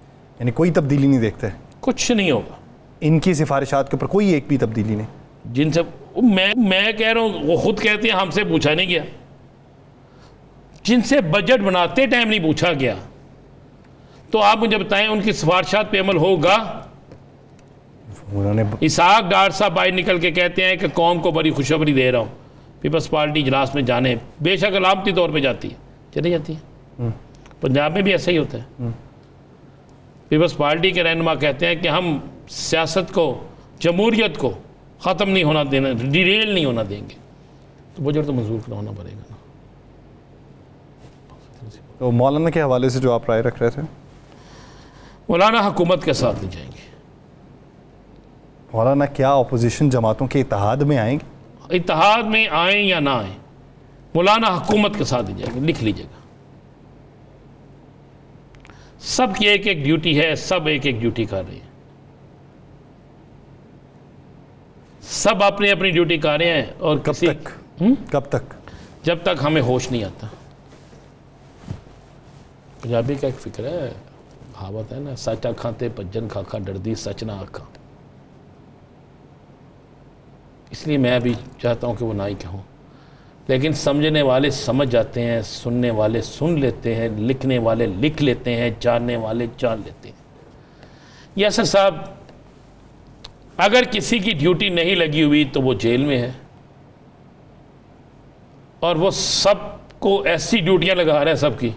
S1: यानी कोई तब्दीली नहीं देखते
S2: कुछ नहीं होगा।
S1: इनकी सिफारिशात के ऊपर कोई एक भी तब्दीली नहीं।
S2: जिनसे मैं मैं कह रहा हूँ वो खुद कहते हैं हमसे पूछा नहीं गया। जिनसे बजट बनाते टाइम नहीं पूछा गया। तो आप मुझे बताएँ उनकी सिफारशात पे अमल होगा? उन्होंने इसाक डार साहब बाहर निकल के कहते हैं कि कौम को बड़ी खुशखबरी दे रहा हूँ। पीपल्स पार्टी इजलास में जाने बेशक अलामती तौर पर जाती है। चली जाती है। हम्म। पंजाब में भी ऐसा ही होता है। हम्म। पीपल्स पार्टी के रहनुमा कहते हैं कि हम सियासत को जमहूरियत को ख़त्म नहीं होना देना डिरेल नहीं होना देंगे। तो बजट तो मंजूर करवाना पड़ेगा ना।
S1: तो मौलाना के हवाले से जो आप राय रख रहे थे?
S2: मौलाना हुकूमत के साथ ले जाएँगे।
S1: मौलाना क्या अपोजिशन जमातों के इतिहाद में आएँगे?
S2: इतिहाद में आए या ना आए मौलाना हुकूमत के साथ ले जाएँगे लिख लीजिएगा। सब की एक एक ड्यूटी है सब एक एक ड्यूटी कर रहे हैं। सब अपनी अपनी ड्यूटी कर रहे हैं और
S1: कब तक? हुँ? हम्म? कब तक?
S2: जब तक हमें होश नहीं आता। पंजाबी का एक फ़िक्र है कहावत है ना सच आखा ते भजन खाखा डरदी सच ना आखा। इसलिए मैं भी चाहता हूँ कि वो ना ही। कहूँ लेकिन समझने वाले समझ जाते हैं सुनने वाले सुन लेते हैं लिखने वाले लिख लेते हैं जानने वाले जान लेते हैं। यासर साहब अगर किसी की ड्यूटी नहीं लगी हुई तो वो जेल में है। और वो सबको ऐसी ड्यूटियाँ लगा रहा है सबकी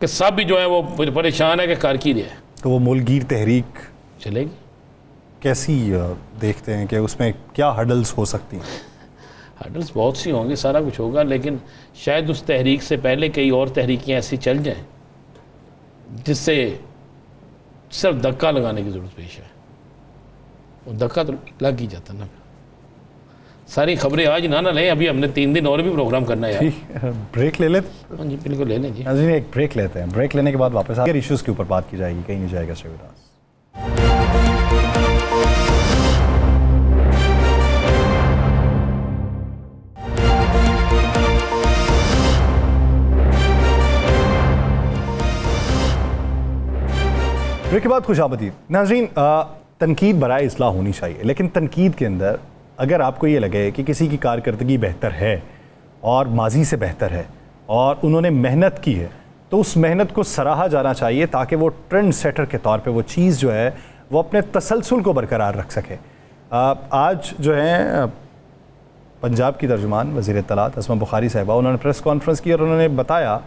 S2: कि सब भी जो है वो परेशान है कि कर की रहे
S1: तो वो मुलगीर तहरीक
S2: चलेगी।
S1: कैसी देखते हैं कि उसमें क्या हडल्स हो सकती हैं?
S2: हडल्स बहुत सी होंगे सारा कुछ होगा लेकिन शायद उस तहरीक से पहले कई और तहरीकें ऐसी चल जाएँ जिससे सिर्फ़ धक्का लगाने की ज़रूरत पेश है और धक्का तो लग ही जाता ना। सारी खबरें आज ना ना लें अभी हमने तीन दिन और भी प्रोग्राम करना है
S1: यार। ब्रेक ले लेते।
S2: हाँ जी बिल्कुल ले लें जी।
S1: एक ब्रेक लेते हैं। ब्रेक लेने के बाद वापस आगे इश्यूज़ के ऊपर बात की जाएगी कहीं नहीं जाएगा शिवदास ब्रेक के बाद खुश आमदीद। नाजरीन तनकीद बरए असलाह होनी चाहिए, लेकिन तनकीद के अंदर अगर आपको ये लगे कि किसी की कारकर्दगी बेहतर है और माजी से बेहतर है और उन्होंने मेहनत की है तो उस मेहनत को सराहा जाना चाहिए ताकि वो ट्रेंड सेटर के तौर पे वो चीज़ जो है, वो अपने तसलसल को बरकरार रख सके। आज जो है पंजाब की तर्जुमान वज़ी इतलात असमा बुखारी साहबा, उन्होंने प्रेस कॉन्फ्रेंस की और उन्होंने बताया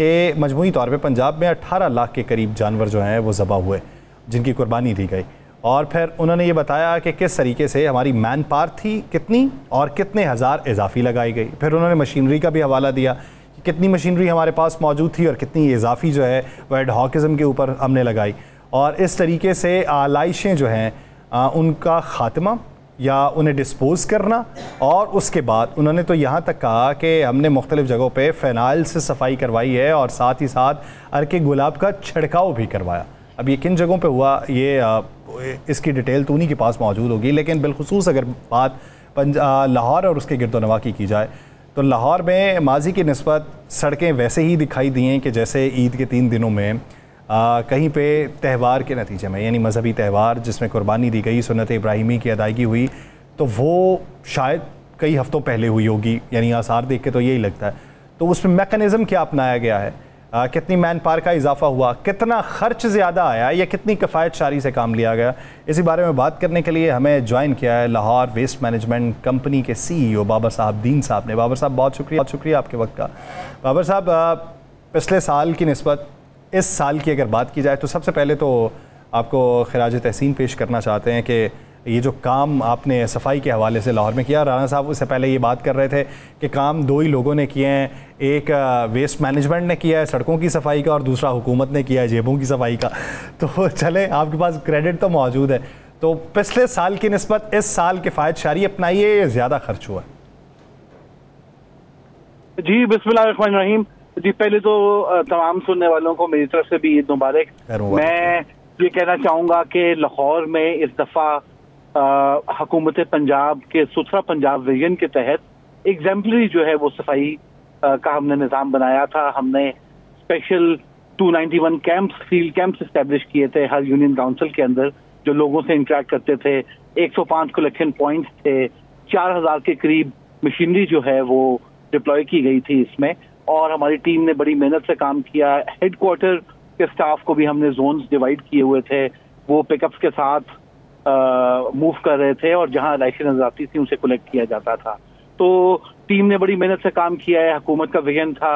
S1: कि मजमू तौर पर पंजाब में अट्ठारह लाख के करीब जानवर जो हैं वो ज़बा हुए, जिनकी कुर्बानी दी गई। और फिर उन्होंने ये बताया कि किस तरीके से हमारी मैन पावर थी, कितनी और कितने हज़ार इजाफी लगाई गई। फिर उन्होंने मशीनरी का भी हवाला दिया कि कितनी मशीनरी हमारे पास मौजूद थी और कितनी इजाफी जो है वह एडहॉकिज़म के ऊपर हमने लगाई। और इस तरीके से आलाइशें जो हैं उनका ख़ात्मा या उन्हें डिस्पोज़ करना, और उसके बाद उन्होंने तो यहाँ तक कहा कि हमने मुख्तलिफ़ जगहों पर फ़ेनाइल से सफ़ाई करवाई है, और साथ ही साथ अर्के गुलाब का छिड़काव भी करवाया। अब ये किन जगहों पे हुआ, ये इसकी डिटेल तो उन्हीं के पास मौजूद होगी, लेकिन बिलखसूस अगर बात लाहौर और उसके गिरदोनवा की की जाए तो लाहौर में माजी की नस्बत सड़कें वैसे ही दिखाई दी हैं कि जैसे ईद के तीन दिनों में आ, कहीं पे त्यौहार के नतीजे में यानी मजहबी त्यौहार जिसमें कुर्बानी दी गई सुनत इब्राहिमी की अदायगी हुई तो वो शायद कई हफ़्तों पहले हुई होगी यानी आसार देख के तो यही लगता है। तो उसमें मेकनिज़म क्या अपनाया गया है? आ, कितनी मैन पावर का इजाफा हुआ कितना खर्च ज़्यादा आया या कितनी कफ़ायत शारी से काम लिया गया? इसी बारे में बात करने के लिए हमें ज्वाइन किया है लाहौर वेस्ट मैनेजमेंट कंपनी के सीईओ बाबर साहब दीन साहब ने। बाबर साहब बहुत शुक्रिया बहुत शुक्रिया आपके वक्त का। बाबर साहब पिछले साल की नस्बत इस साल की अगर बात की जाए तो सबसे पहले तो आपको खराज तहसीन पेश करना चाहते हैं कि ये जो काम आपने सफ़ाई के हवाले से लाहौर में किया राना साहब उससे पहले ये बात कर रहे थे कि काम दो ही लोगों ने किए हैं। एक वेस्ट मैनेजमेंट ने किया है सड़कों की सफ़ाई का और दूसरा हुकूमत ने किया है जेबों की सफ़ाई का। तो चले, आपके पास क्रेडिट तो मौजूद है। तो पिछले साल की नस्बत, इस साल किफ़ायत शारी अपनाइए, ज़्यादा खर्च हुआ।
S4: जी बिस्मिल्लाहिर्रहमानिर्रहीम जी पहले तो तमाम सुनने वालों को मेरी तरफ़ से भी ईद मुबारक। मैं ये कहना चाहूँगा कि लाहौर में इस दफ़ा हुकूमत पंजाब के सुथरा पंजाब विजन के तहत एग्जाम्पलरी जो है वो सफ़ाई का हमने निज़ाम बनाया था। हमने special 291 camps field camps establish किए थे हर यूनियन काउंसिल के अंदर जो लोगों से इंटरेक्ट करते थे। 105 कलेक्शन पॉइंट्स थे। 4000 के करीब मशीनरी जो है वो डिप्लॉय की गई थी इसमें। और हमारी टीम ने बड़ी मेहनत से काम किया। हेडक्वार्टर के स्टाफ को भी हमने जोन्स डिवाइड किए हुए थे। वो पिकअप्स के साथ मूव कर रहे थे और जहाँ नज़र आती थी उसे कलेक्ट किया जाता था। तो टीम ने बड़ी मेहनत से काम किया है। हुकूमत का विजन था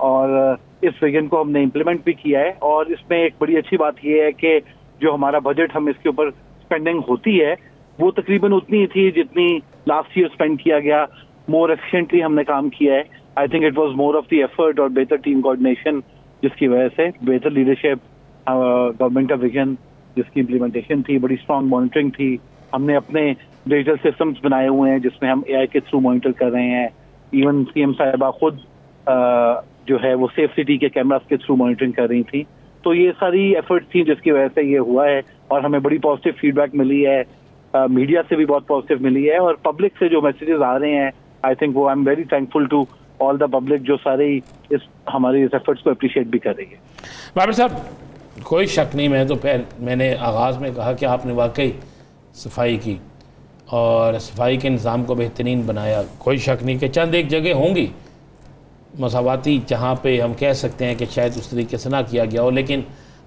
S4: और इस विजन को हमने इम्प्लीमेंट भी किया है। और इसमें एक बड़ी अच्छी बात यह है कि जो हमारा बजट हम इसके ऊपर स्पेंडिंग होती है, वो तकरीबन उतनी थी जितनी लास्ट ईयर स्पेंड किया गया। मोर एफिशिएंटली हमने काम किया है। I think it was more of the effort और बेहतर टीम कोऑर्डिनेशन जिसकी वजह से बेहतर लीडरशिप गवर्नमेंट का विजन जिसकी इम्प्लीमेंटेशन थी, बड़ी स्ट्रांग मॉनिटरिंग थी। हमने अपने डिजिटल सिस्टम्स बनाए हुए हैं जिसमें हम एआई के थ्रू मॉनिटर कर रहे हैं। इवन सी एम साहिबा खुद जो है वो सेफ़ सिटी के कैमराज के थ्रू मॉनिटरिंग कर रही थी। तो ये सारी एफर्ट थी जिसकी वजह से ये हुआ है और हमें बड़ी पॉजिटिव फीडबैक मिली है। मीडिया से भी बहुत पॉजिटिव मिली है और पब्लिक से जो मैसेजेस आ रहे हैं आई थिंक वो I am very thankful to all the public जो सारे इस, हमारे इस एफर्ट्स को अप्रिशिएट भी कर रही है।
S2: बाबर साहब, कोई शक नहीं मैं तो फिर मैंने आगाज़ में कहा कि आपने वाकई सफ़ाई की और सफ़ाई के निज़ाम को बेहतरीन बनाया। कोई शक नहीं कि चंद एक जगह होंगी मसावती जहाँ पे हम कह सकते हैं कि शायद उस तरीके से ना किया गया हो, लेकिन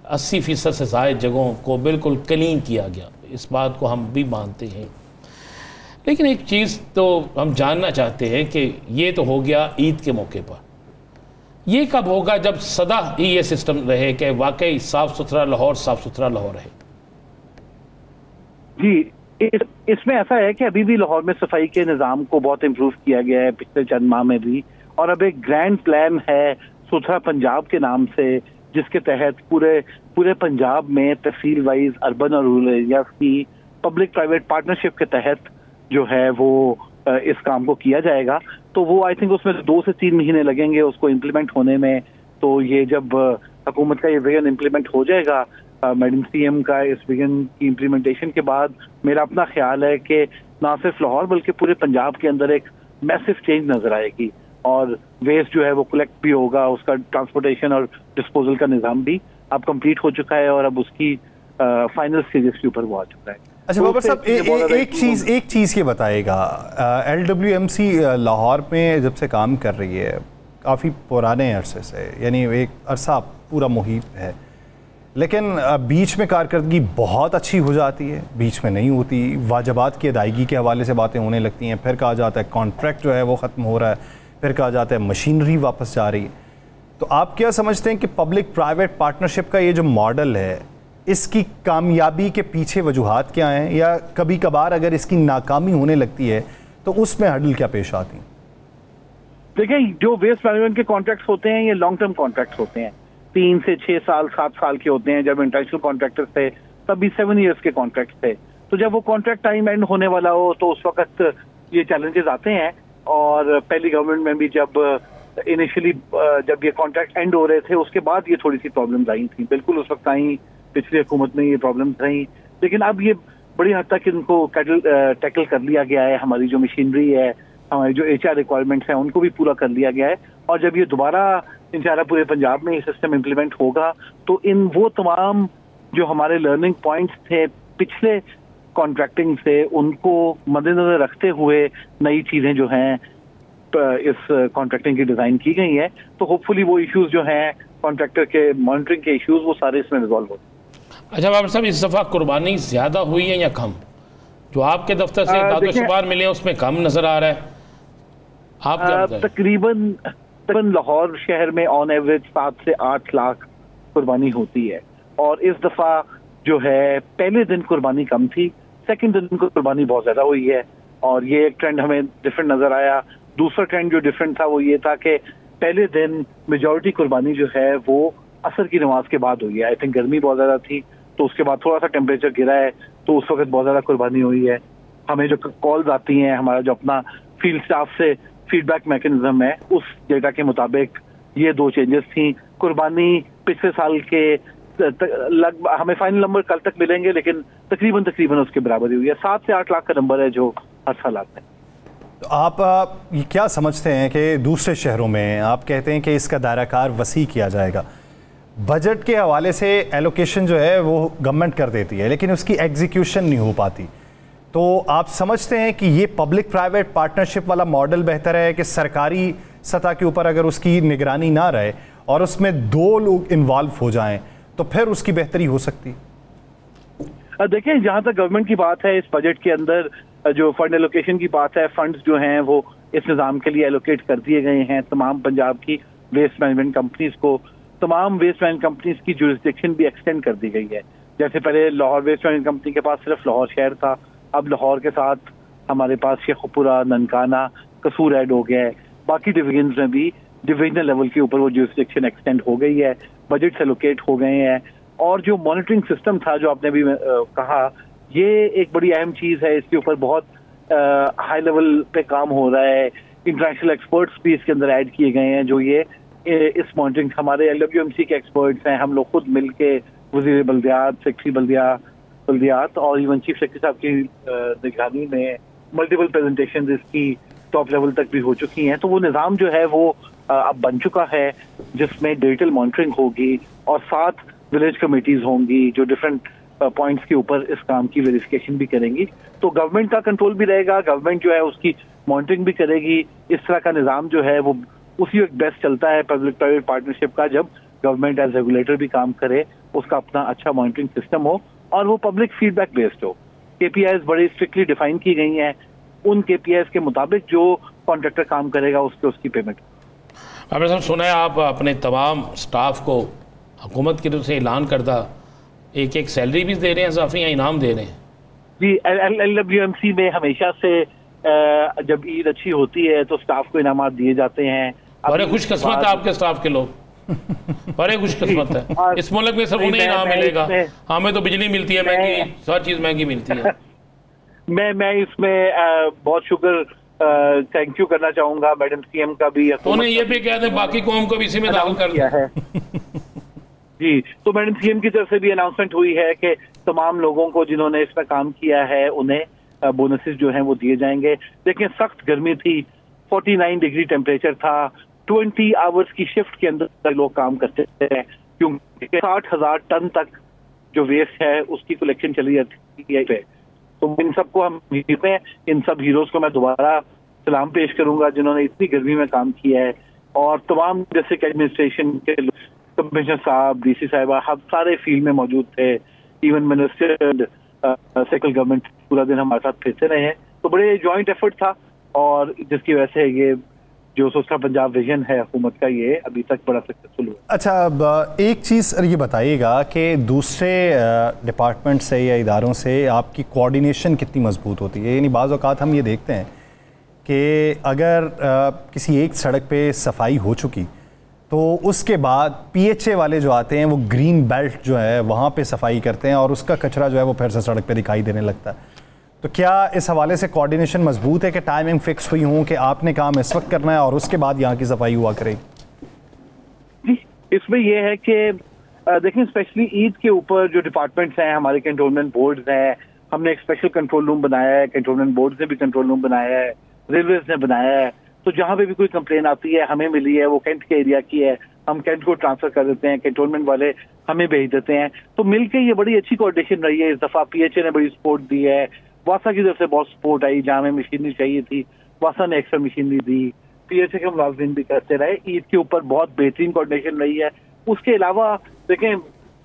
S2: अस्सी फ़ीसद से ज़ायद जगहों को बिल्कुल क्लीन किया गया। इस बात को हम भी मानते हैं। लेकिन एक चीज़ तो हम जानना चाहते हैं कि ये तो हो गया ईद के मौके पर। ये कब होगा जब सदा ही ये सिस्टम रहे कि वाकई साफ़ सुथरा लाहौर साफ़ सुथरा लाहौर रहे
S4: जी इस, इसमें ऐसा है कि अभी भी लाहौर में सफ़ाई के निज़ाम को बहुत इम्प्रूव किया गया है पिछले चंद माह में भी। और अब एक ग्रैंड प्लान है सुथरा पंजाब के नाम से जिसके तहत पूरे पूरे पंजाब में तहसील वाइज अर्बन और रूरल एरिया की पब्लिक प्राइवेट पार्टनरशिप के तहत जो है वो इस काम को किया जाएगा। तो वो आई थिंक उसमें दो से तीन महीने लगेंगे उसको इम्प्लीमेंट होने में। तो ये जब हुकूमत का ये विजन इम्प्लीमेंट हो जाएगा मैडम सीएम का इस विजन की इम्प्लीमेंटेशन के बाद मेरा अपना ख्याल है कि ना सिर्फ़ लाहौर बल्कि पूरे पंजाब के अंदर एक मैसिव चेंज नज़र आएगी। और वेस्ट जो है वो कलेक्ट भी होगा, उसका ट्रांसपोर्टेशन और डिस्पोजल का निज़ाम भी अब कंप्लीट हो चुका है और अब उसकी फाइनल स्टेजेस के ऊपर वो आ चुका है।
S1: अच्छा बाबर साहब एक चीज़ एक चीज़ ये बताएगा L W M C Lahore में जब से काम कर रही है काफ़ी पुराने अरसे से यानी एक अरसा पूरा मुहित है लेकिन बीच में कारकर्दगी बहुत अच्छी हो जाती है बीच में नहीं होती वाजबात की अदायगी के हवाले से बातें होने लगती हैं फिर कहा जाता है कॉन्ट्रैक्ट जो है वो ख़त्म हो रहा है फिर कहा जाता है मशीनरी वापस जा रही है। तो आप क्या समझते हैं कि पब्लिक प्राइवेट पार्टनरशिप का ये जो मॉडल है इसकी कामयाबी के पीछे वजूहत क्या हैं? या कभी कभार अगर इसकी नाकामी होने लगती है तो उसमें हडल क्या पेश आती हैं?
S4: देखिए, जो वेस्ट मैनेजमेंट के कॉन्ट्रैक्ट्स होते हैं, ये लॉन्ग टर्म कॉन्ट्रैक्ट्स होते हैं। तीन से छह साल, सात साल के होते हैं जब इंटरनेशनल कॉन्ट्रैक्टर्स थे तब भी सेवन ईयर्स के कॉन्ट्रैक्ट थे। तो जब वो कॉन्ट्रैक्ट टाइम एंड होने वाला हो तो उस वक्त ये चैलेंजेस आते हैं। और पहली गवर्नमेंट में भी जब इनिशियली जब ये कॉन्ट्रैक्ट एंड हो रहे थे, उसके बाद ये थोड़ी सी प्रॉब्लम्स आई थी। बिल्कुल उस वक्त आई पिछली हुकूमत में ये प्रॉब्लम रही। लेकिन अब ये बड़ी हद तक इनको टैकल कर लिया गया है। हमारी जो मशीनरी है, हमारी जो एच आर रिक्वायरमेंट्स हैं, उनको भी पूरा कर लिया गया है। और जब ये दोबारा इंशाल्लाह पूरे पंजाब में ये सिस्टम इम्प्लीमेंट होगा तो इन वो तमाम जो हमारे लर्निंग पॉइंट्स थे, पिछले कॉन्ट्रैक्टिंग से उनको मद्देनजर रखते हुए नई चीज़ें जो हैं इस कॉन्ट्रैक्टिंग की डिज़ाइन की गई है। तो होपफुली वो इश्यूज़ जो हैं कॉन्ट्रैक्टर के मॉनिटरिंग के इश्यूज़ वो सारे इसमें रिजॉल्व हो।
S2: अच्छा बाबर साहब इस दफ़ा कुर्बानी ज़्यादा हुई है या कम? जो आपके दफ्तर से दादो शुमार मिले उसमें कम नज़र आ रहा है।
S4: आप तकरीबन तकरीबन लाहौर शहर में ऑन एवरेज सात से आठ लाख कुर्बानी होती है। और इस दफ़ा जो है पहले दिन कुर्बानी कम थी सेकंड दिन कुर्बानी बहुत ज़्यादा हुई है। और ये एक ट्रेंड हमें डिफरेंट नज़र आया। दूसरा ट्रेंड जो डिफरेंट था वो ये था कि पहले दिन मेजोरिटी कुर्बानी जो है वो असर की नमाज़ के बाद हुई है। आई थिंक गर्मी बहुत ज़्यादा थी। तो उसके बाद थोड़ा सा टेम्परेचर गिरा है तो उस वक्त बहुत ज़्यादा कुर्बानी हुई है। हमें जो कॉल्स आती हैं, हमारा जो अपना फ़ील्ड स्टाफ से फीडबैक मैकेनिज्म है, उस डेटा के मुताबिक ये दो चेंजेस थी। कुर्बानी पिछले साल के लगभग हमें फाइनल नंबर कल तक मिलेंगे, लेकिन तकरीबन तकरीबन उसके बराबर ही हुई है। सात से आठ लाख का नंबर है जो हर साल आता है।
S1: तो आप क्या समझते हैं कि दूसरे शहरों में आप कहते हैं कि इसका दायरा कार वसी किया जाएगा? बजट के हवाले से एलोकेशन जो है वो गवर्नमेंट कर देती है, लेकिन उसकी एग्जीक्यूशन नहीं हो पाती। तो आप समझते हैं कि ये पब्लिक प्राइवेट पार्टनरशिप वाला मॉडल बेहतर है कि सरकारी सतह के ऊपर अगर उसकी निगरानी ना रहे और उसमें दो लोग इन्वॉल्व हो जाएँ तो फिर उसकी बेहतरी हो सकती
S4: देखिए, जहाँ तक गवर्नमेंट की बात है, इस बजट के अंदर जो फंड एलोकेशन की बात है फंड्स जो हैं, वो इस निज़ाम के लिए एलोकेट कर दिए गए हैं। तमाम पंजाब की वेस्ट मैनेजमेंट कंपनीज़ को तमाम वेस्ट मैनेजमेंट कंपनीज़ की जुरिस्डिक्शन भी एक्सटेंड कर दी गई है। जैसे पहले लाहौर वेस्ट मैनेजमेंट कंपनी के पास सिर्फ़ लाहौर शहर था, अब लाहौर के साथ हमारे पास शेखपुरा ननकाना, कसूर एड हो गया है। बाकी डिवीज़न में भी डिविजनल लेवल के ऊपर वो जुरिस्डिक्शन एक्सटेंड हो गई है बजट से लोकेट हो गए हैं। और जो मॉनिटरिंग सिस्टम था, जो आपने भी कहा, ये एक बड़ी अहम चीज़ है। इसके ऊपर बहुत हाई लेवल पे काम हो रहा है। इंटरनेशनल एक्सपर्ट्स भी इसके अंदर ऐड किए गए हैं, जो ये इस मॉनिटरिंग हमारे एल डब्ल्यू एम सी के एक्सपर्ट्स हैं, हम लोग खुद मिल के वज़ीर बल्दियात, सेक्रेटरी बल्दिया, बल्दियात और इवन चीफ सेक्रेटरी साहब की निगरानी में मल्टीपल प्रेजेंटेशन इसकी टॉप लेवल तक भी हो चुकी हैं। तो वो निज़ाम जो है वो अब बन चुका है, जिसमें डिजिटल मॉनिटरिंग होगी और साथ विलेज कमेटीज होंगी जो डिफरेंट पॉइंट्स के ऊपर इस काम की वेरिफिकेशन भी करेंगी। तो गवर्नमेंट का कंट्रोल भी रहेगा गवर्नमेंट जो है उसकी मॉनिटरिंग भी करेगी। इस तरह का निज़ाम जो है वो उसी वक्त बेस्ट चलता है पब्लिक प्राइवेट पार्टनरशिप का जब गवर्नमेंट एज रेगुलेटर भी काम करे उसका अपना अच्छा मॉनिटरिंग सिस्टम हो और वो पब्लिक फीडबैक बेस्ड हो। के बड़ी स्ट्रिक्टली डिफाइन की गई हैं। उन के के मुताबिक जो कॉन्ट्रेक्टर काम करेगा उसके उसकी पेमेंट
S2: आपने साहब सुना है आप अपने तमाम स्टाफ को हुकूमत की तरफ़ से ऐलान करता एक एक सैलरी भी दे रहे हैं इजाफी या इनाम दे रहे हैं?
S4: जी एल डब्ल्यू एम सी में हमेशा से जब ईद अच्छी होती है तो स्टाफ को इनाम दिए जाते हैं।
S2: बड़े खुशकस्मत है आपके स्टाफ के लोग। बड़े खुशकस्मत है। इस मुल्क में सब उन्हें इनाम मिलेगा। हमें तो बिजली मिलती है महँगी हर चीज़ महँगी मिलती है।
S4: मैं मैं इसमें बहुत शुक्र थैंक यू करना चाहूँगा मैडम सीएम का भी
S2: तो उन्हें ये भी कह दें बाकी कौम को भी इसी में दाखिल कर दिया है।
S4: जी तो मैडम सीएम की तरफ़ से भी अनाउंसमेंट हुई है कि तमाम लोगों को जिन्होंने इसमें काम किया है उन्हें बोनसेस जो हैं वो दिए जाएँगे। लेकिन सख्त गर्मी थी 49 डिग्री टेम्परेचर था 20 आवर्स की शिफ्ट के अंदर लोग काम करते थे क्योंकि साठ हज़ार टन तक जो वेस्ट है, उसकी कलेक्शन चली जाती है तो इन सबको हम में, इन सब हीरोज को मैं दोबारा सलाम पेश करूँगा, जिन्होंने इतनी गर्मी में काम किया है। और तमाम डिस्ट्रिक्ट एडमिनिस्ट्रेशन के कमिश्नर साहब डीसी साहिबा, हम सारे फ़ील्ड में मौजूद थे। इवन मिनिस्टर सेंट्रल गवर्नमेंट पूरा दिन हमारे साथ फिरते रहे हैं। तो बड़े ज्वाइंट एफर्ट था, और जिसकी वजह से ये जो सोचता पंजाब विजन है, हुकूमत का ये अभी तक बड़ा सक्सेसफुल हुआ।
S1: अच्छा अब एक चीज़ ये बताइएगा कि दूसरे डिपार्टमेंट से या इदारों से आपकी कोऑर्डिनेशन कितनी मज़बूत होती है? यानी बाज़ अवत हम ये देखते हैं कि अगर किसी एक सड़क पे सफ़ाई हो चुकी तो उसके बाद पीएचए वाले जो आते हैं, वो ग्रीन बेल्ट जो है, वहाँ पे सफ़ाई करते हैं और उसका कचरा जो है, वो फिर से सड़क पे दिखाई देने लगता है। तो क्या इस हवाले से कोऑर्डिनेशन मज़बूत है कि टाइमिंग फिक्स हुई हूँ कि आपने काम इस वक्त करना है और उसके बाद यहाँ की सफ़ाई हुआ
S4: करेगी इसमें यह है कि देखिए स्पेशली ईद के ऊपर जो डिपार्टमेंट्स हैं, हमारे कंट्रोलमेंट बोर्ड हैं, हमने एक स्पेशल कंट्रोल रूम बनाया है कंट्रोलमेंट बोर्ड ने भी कंट्रोल रूम बनाया है रेलवे ने बनाया है। तो जहाँ पे भी कोई कंप्लेन आती है, हमें मिली है, वो कैंट के एरिया की है, हम कैंट को ट्रांसफ़र कर देते हैं कंट्रोलमेंट वाले हमें भेज देते हैं। तो मिलकर ये बड़ी अच्छी कोऑर्डिनेशन रही है। इस दफ़ा पीएचए ने बड़ी सपोर्ट दी है वासा की तरफ़ से बहुत सपोर्ट आई जहाँ हमें मशीनरी चाहिए थी वासा ने एक्स्ट्रा मशीनरी दी। पीएचए के मुलाजिम भी करते रहे। ईद के ऊपर बहुत बेहतरीन कोऑर्डिनेशन रही है। उसके अलावा देखें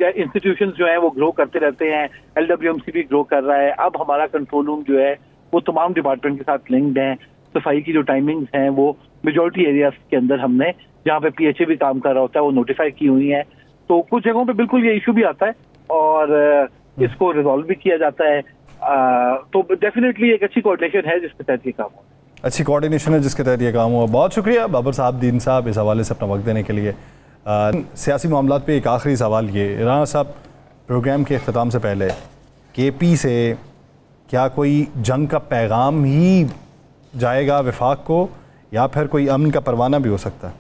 S4: इंस्टीट्यूशन जो है वो ग्रो करते रहते हैं। एल भी ग्रो कर रहा है। अब हमारा कंट्रोल रूम जो है वो तमाम डिपार्टमेंट के साथ लिंक्ड है। सफ़ाई की जो टाइमिंग्स हैं वो मेजोरिटी एरियाज़ के अंदर हमने जहाँ पे पीएचए भी काम कर रहा होता है वो नोटिफाई की हुई है। तो कुछ जगहों पे बिल्कुल ये इशू भी आता है और इसको रिजॉल्व भी किया जाता है। तो डेफिनेटली एक अच्छी कोऑर्डिनेशन है जिसके तहत ये काम हो।
S1: अच्छी कोऑर्डिनेशन है जिसके तहत ये काम हुआ। बहुत शुक्रिया बाबर साहब दीन साहब इस हवाले से अपना वक्त देने के लिए। सियासी मामला पे एक आखिरी सवाल ये। राना साहब प्रोग्राम के अख्ताम से पहले के पी से क्या कोई जंग का पैगाम ही जाएगा विफाक को या फिर कोई अमन का परवाना भी हो सकता है?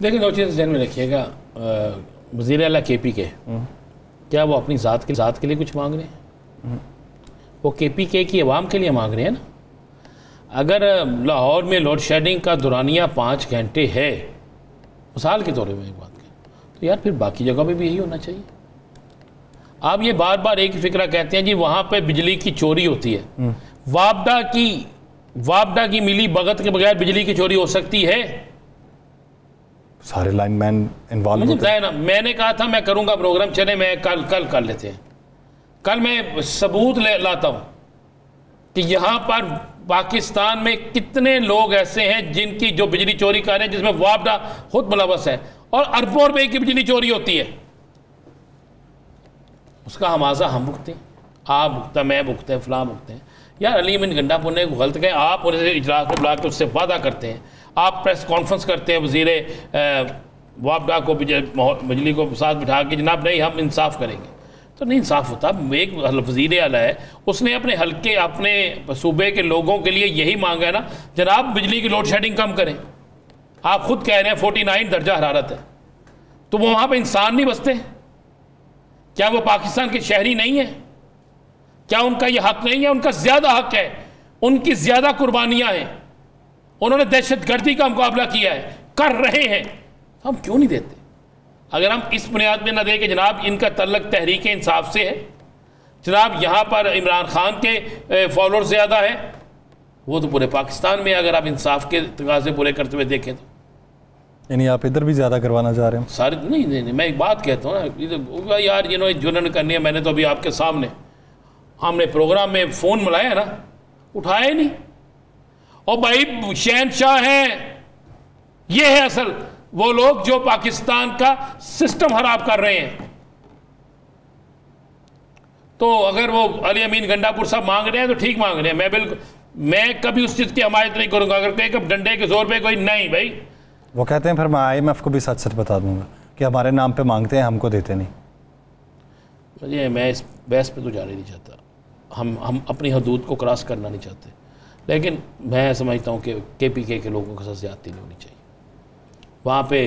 S2: देखिए दो चीज़ जहन में रखिएगा। वज़ीर अला के पी के। हम्म। क्या वो अपनी ज़ात के ज़ात के लिए कुछ मांग रहे हैं? हम्म। वो के पी के की आवाम के लिए मांग रहे हैं ना। अगर लाहौर में लोड शेडिंग का दुरानिया पाँच घंटे है मिसाल के तौर पर एक बात करें तो यार फिर बाकी जगह पे भी यही होना चाहिए। आप ये बार बार एक फिक्रा कहते हैं जी वहाँ पे बिजली की चोरी होती है। हम्म। वापडा की वापडा की मिली भगत के बगैर बिजली की चोरी हो सकती है।
S1: सारे लाइनमैन इन्वॉल्व
S2: होते हैं। ना मैंने कहा था मैं करूँगा प्रोग्राम चले मैं कल कल कर लेते हैं। कल मैं सबूत ले लाता हूँ कि यहाँ पर पाकिस्तान में कितने लोग ऐसे हैं जिनकी जो बिजली चोरी कर रहे हैं, जिसमें वापडा खुद मुलवस है और अरबों रुपए की बिजली चोरी होती है। उसका हमाजा हम भुगते हैं। आप भुगता, मैं भुगते हैं, फलां भुगते हैं। यार अली मिन गंडापुर ने गलत गए आप उन्हें इजलास में बुला के उससे वादा करते हैं। आप प्रेस कॉन्फ्रेंस करते हैं वज़ीर वापडा को बिजली को साथ बिठा के, जनाब नहीं, हम इंसाफ करेंगे। तो नहीं, इंसाफ होता। एक वज़ीर अला है, उसने अपने हल्के, अपने सूबे के लोगों के लिए यही मांगा है ना, जनाब, बिजली की लोड शेडिंग कम करें। आप खुद कह रहे हैं, फोर्टी नाइन दर्जा हरारत है। तो वो वहाँ पर इंसान नहीं बसते। क्या वो पाकिस्तान के शहरी नहीं है? क्या उनका ये हक नहीं है? उनका ज़्यादा हक है। उनकी ज़्यादा कुर्बानियाँ हैं। उन्होंने दहशत गर्दी का मुकाबला किया है। कर रहे हैं। हम क्यों नहीं देते? अगर हम इस बुनियाद में ना दें कि जनाब इनका तल्लक तहरीक इंसाफ से है। जनाब यहाँ पर इमरान खान के फॉलोअर ज़्यादा है। वो तो पूरे पाकिस्तान में अगर आप इंसाफ के तकाजे पूरे करते हुए देखें तो।
S1: यानी आप इधर भी ज़्यादा करवाना चाह रहे हैं?
S2: सारे नहीं नहीं नहीं मैं एक बात कहता हूँ ना इधर यार जिन्होंने जुनन करनी है मैंने तो अभी आपके सामने हमने प्रोग्राम में फ़ोन मिलाया ना उठाया नहीं। और भाई शहनशाह हैं ये है असल वो लोग जो पाकिस्तान का सिस्टम खराब कर रहे हैं। तो अगर वो अली अमीन गंडापुर साहब मांग रहे हैं तो ठीक मांग रहे हैं। मैं बिल्कुल मैं कभी उस चीज़ की हमायत नहीं करूँगा। अगर कहीं कब डंडे के ज़ोर पे कोई नहीं भाई।
S1: वो कहते हैं फिर मैं आई एम को भी सच सच बता दूँगा कि हमारे नाम पे मांगते हैं हमको देते नहीं।
S2: मुझे मैं इस बहस पे तो जाना नहीं चाहता। हम हम अपनी हदूद को क्रॉस करना नहीं चाहते। लेकिन मैं समझता हूँ कि के पी के के लोगों के साथ ज़्यादा नहीं होनी चाहिए। वहाँ पे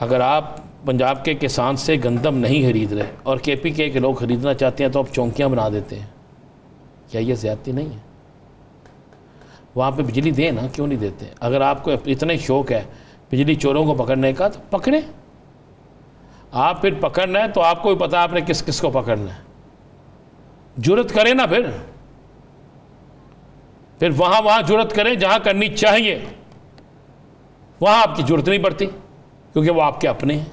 S2: अगर आप पंजाब के किसान से गंदम नहीं खरीद रहे और के पी के लोग ख़रीदना चाहते हैं तो आप चौंकियाँ बना देते हैं। क्या ये ज़्यादती नहीं है? वहाँ पे बिजली दें ना, क्यों नहीं देते? अगर आपको इतने शौक़ है बिजली चोरों को पकड़ने का तो पकड़ें। आप फिर पकड़ना है तो आपको भी पता आपने किस किस को पकड़ना है। ज़रूरत करें ना फिर। फिर वहाँ वहाँ ज़रूरत करें जहाँ करनी चाहिए। वहाँ आपकी ज़रूरत नहीं पड़ती क्योंकि वो आपके अपने हैं।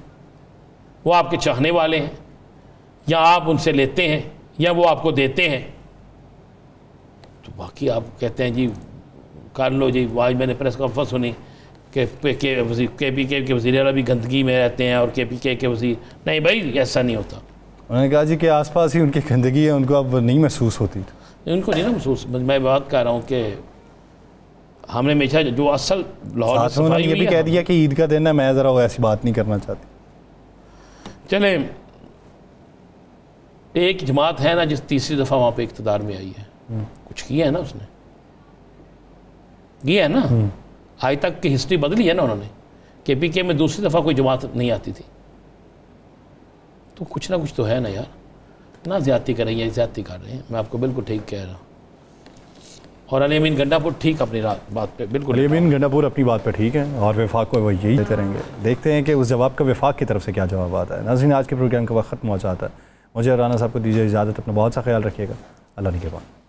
S2: वो आपके चाहने वाले हैं या आप उनसे लेते हैं या वो आपको देते हैं। तो बाकी आप कहते हैं जी कर लो जी। आज मैंने प्रेस कॉन्फ्रेंस सुनी कि के वजी के पी के के वज़ीर भी गंदगी में रहते हैं और के पी के के वजी नहीं भाई ऐसा नहीं होता।
S1: उन्होंने कहा जी कि आसपास ही उनकी गंदगी है उनको अब नहीं महसूस होती।
S2: उनको नहीं ना महसूस। मैं बात कर रहा हूँ कि हमने हमेशा जो असल
S1: लाहौर में ये भी कह दिया कि ईद का दिन है मैं ज़रा ऐसी बात नहीं करना चाहती।
S2: चले एक जमात है ना जिस तीसरी दफ़ा वहाँ पे इकतदार में आई है। हम्म। कुछ किया है ना उसने? किया है ना? हम्म। आज तक की हिस्ट्री बदली है ना उन्होंने? के पी के में दूसरी दफ़ा कोई जमात नहीं आती थी। तो कुछ ना कुछ तो है ना यार। ना ज़्यादा कर रही है ज़्यादती कर रहे हैं। मैं आपको बिल्कुल ठीक कह रहा हूँ। और अलीमीन गंडापुर ठीक अपनी बात पे बिल्कुल
S1: अलीमीन गंडापुर अपनी बात पे ठीक है और विफाक को वो यही करेंगे देखते हैं कि उस जवाब का विफाक की तरफ़ से क्या जवाब आता है। नाजीन आज के प्रोग्राम का वक्त खत्म हो जाता है। मुझे राना साहब को दीजिए इजाज़त अपना बहुत सा ख्याल रखिएगा। अल्लाह के बाद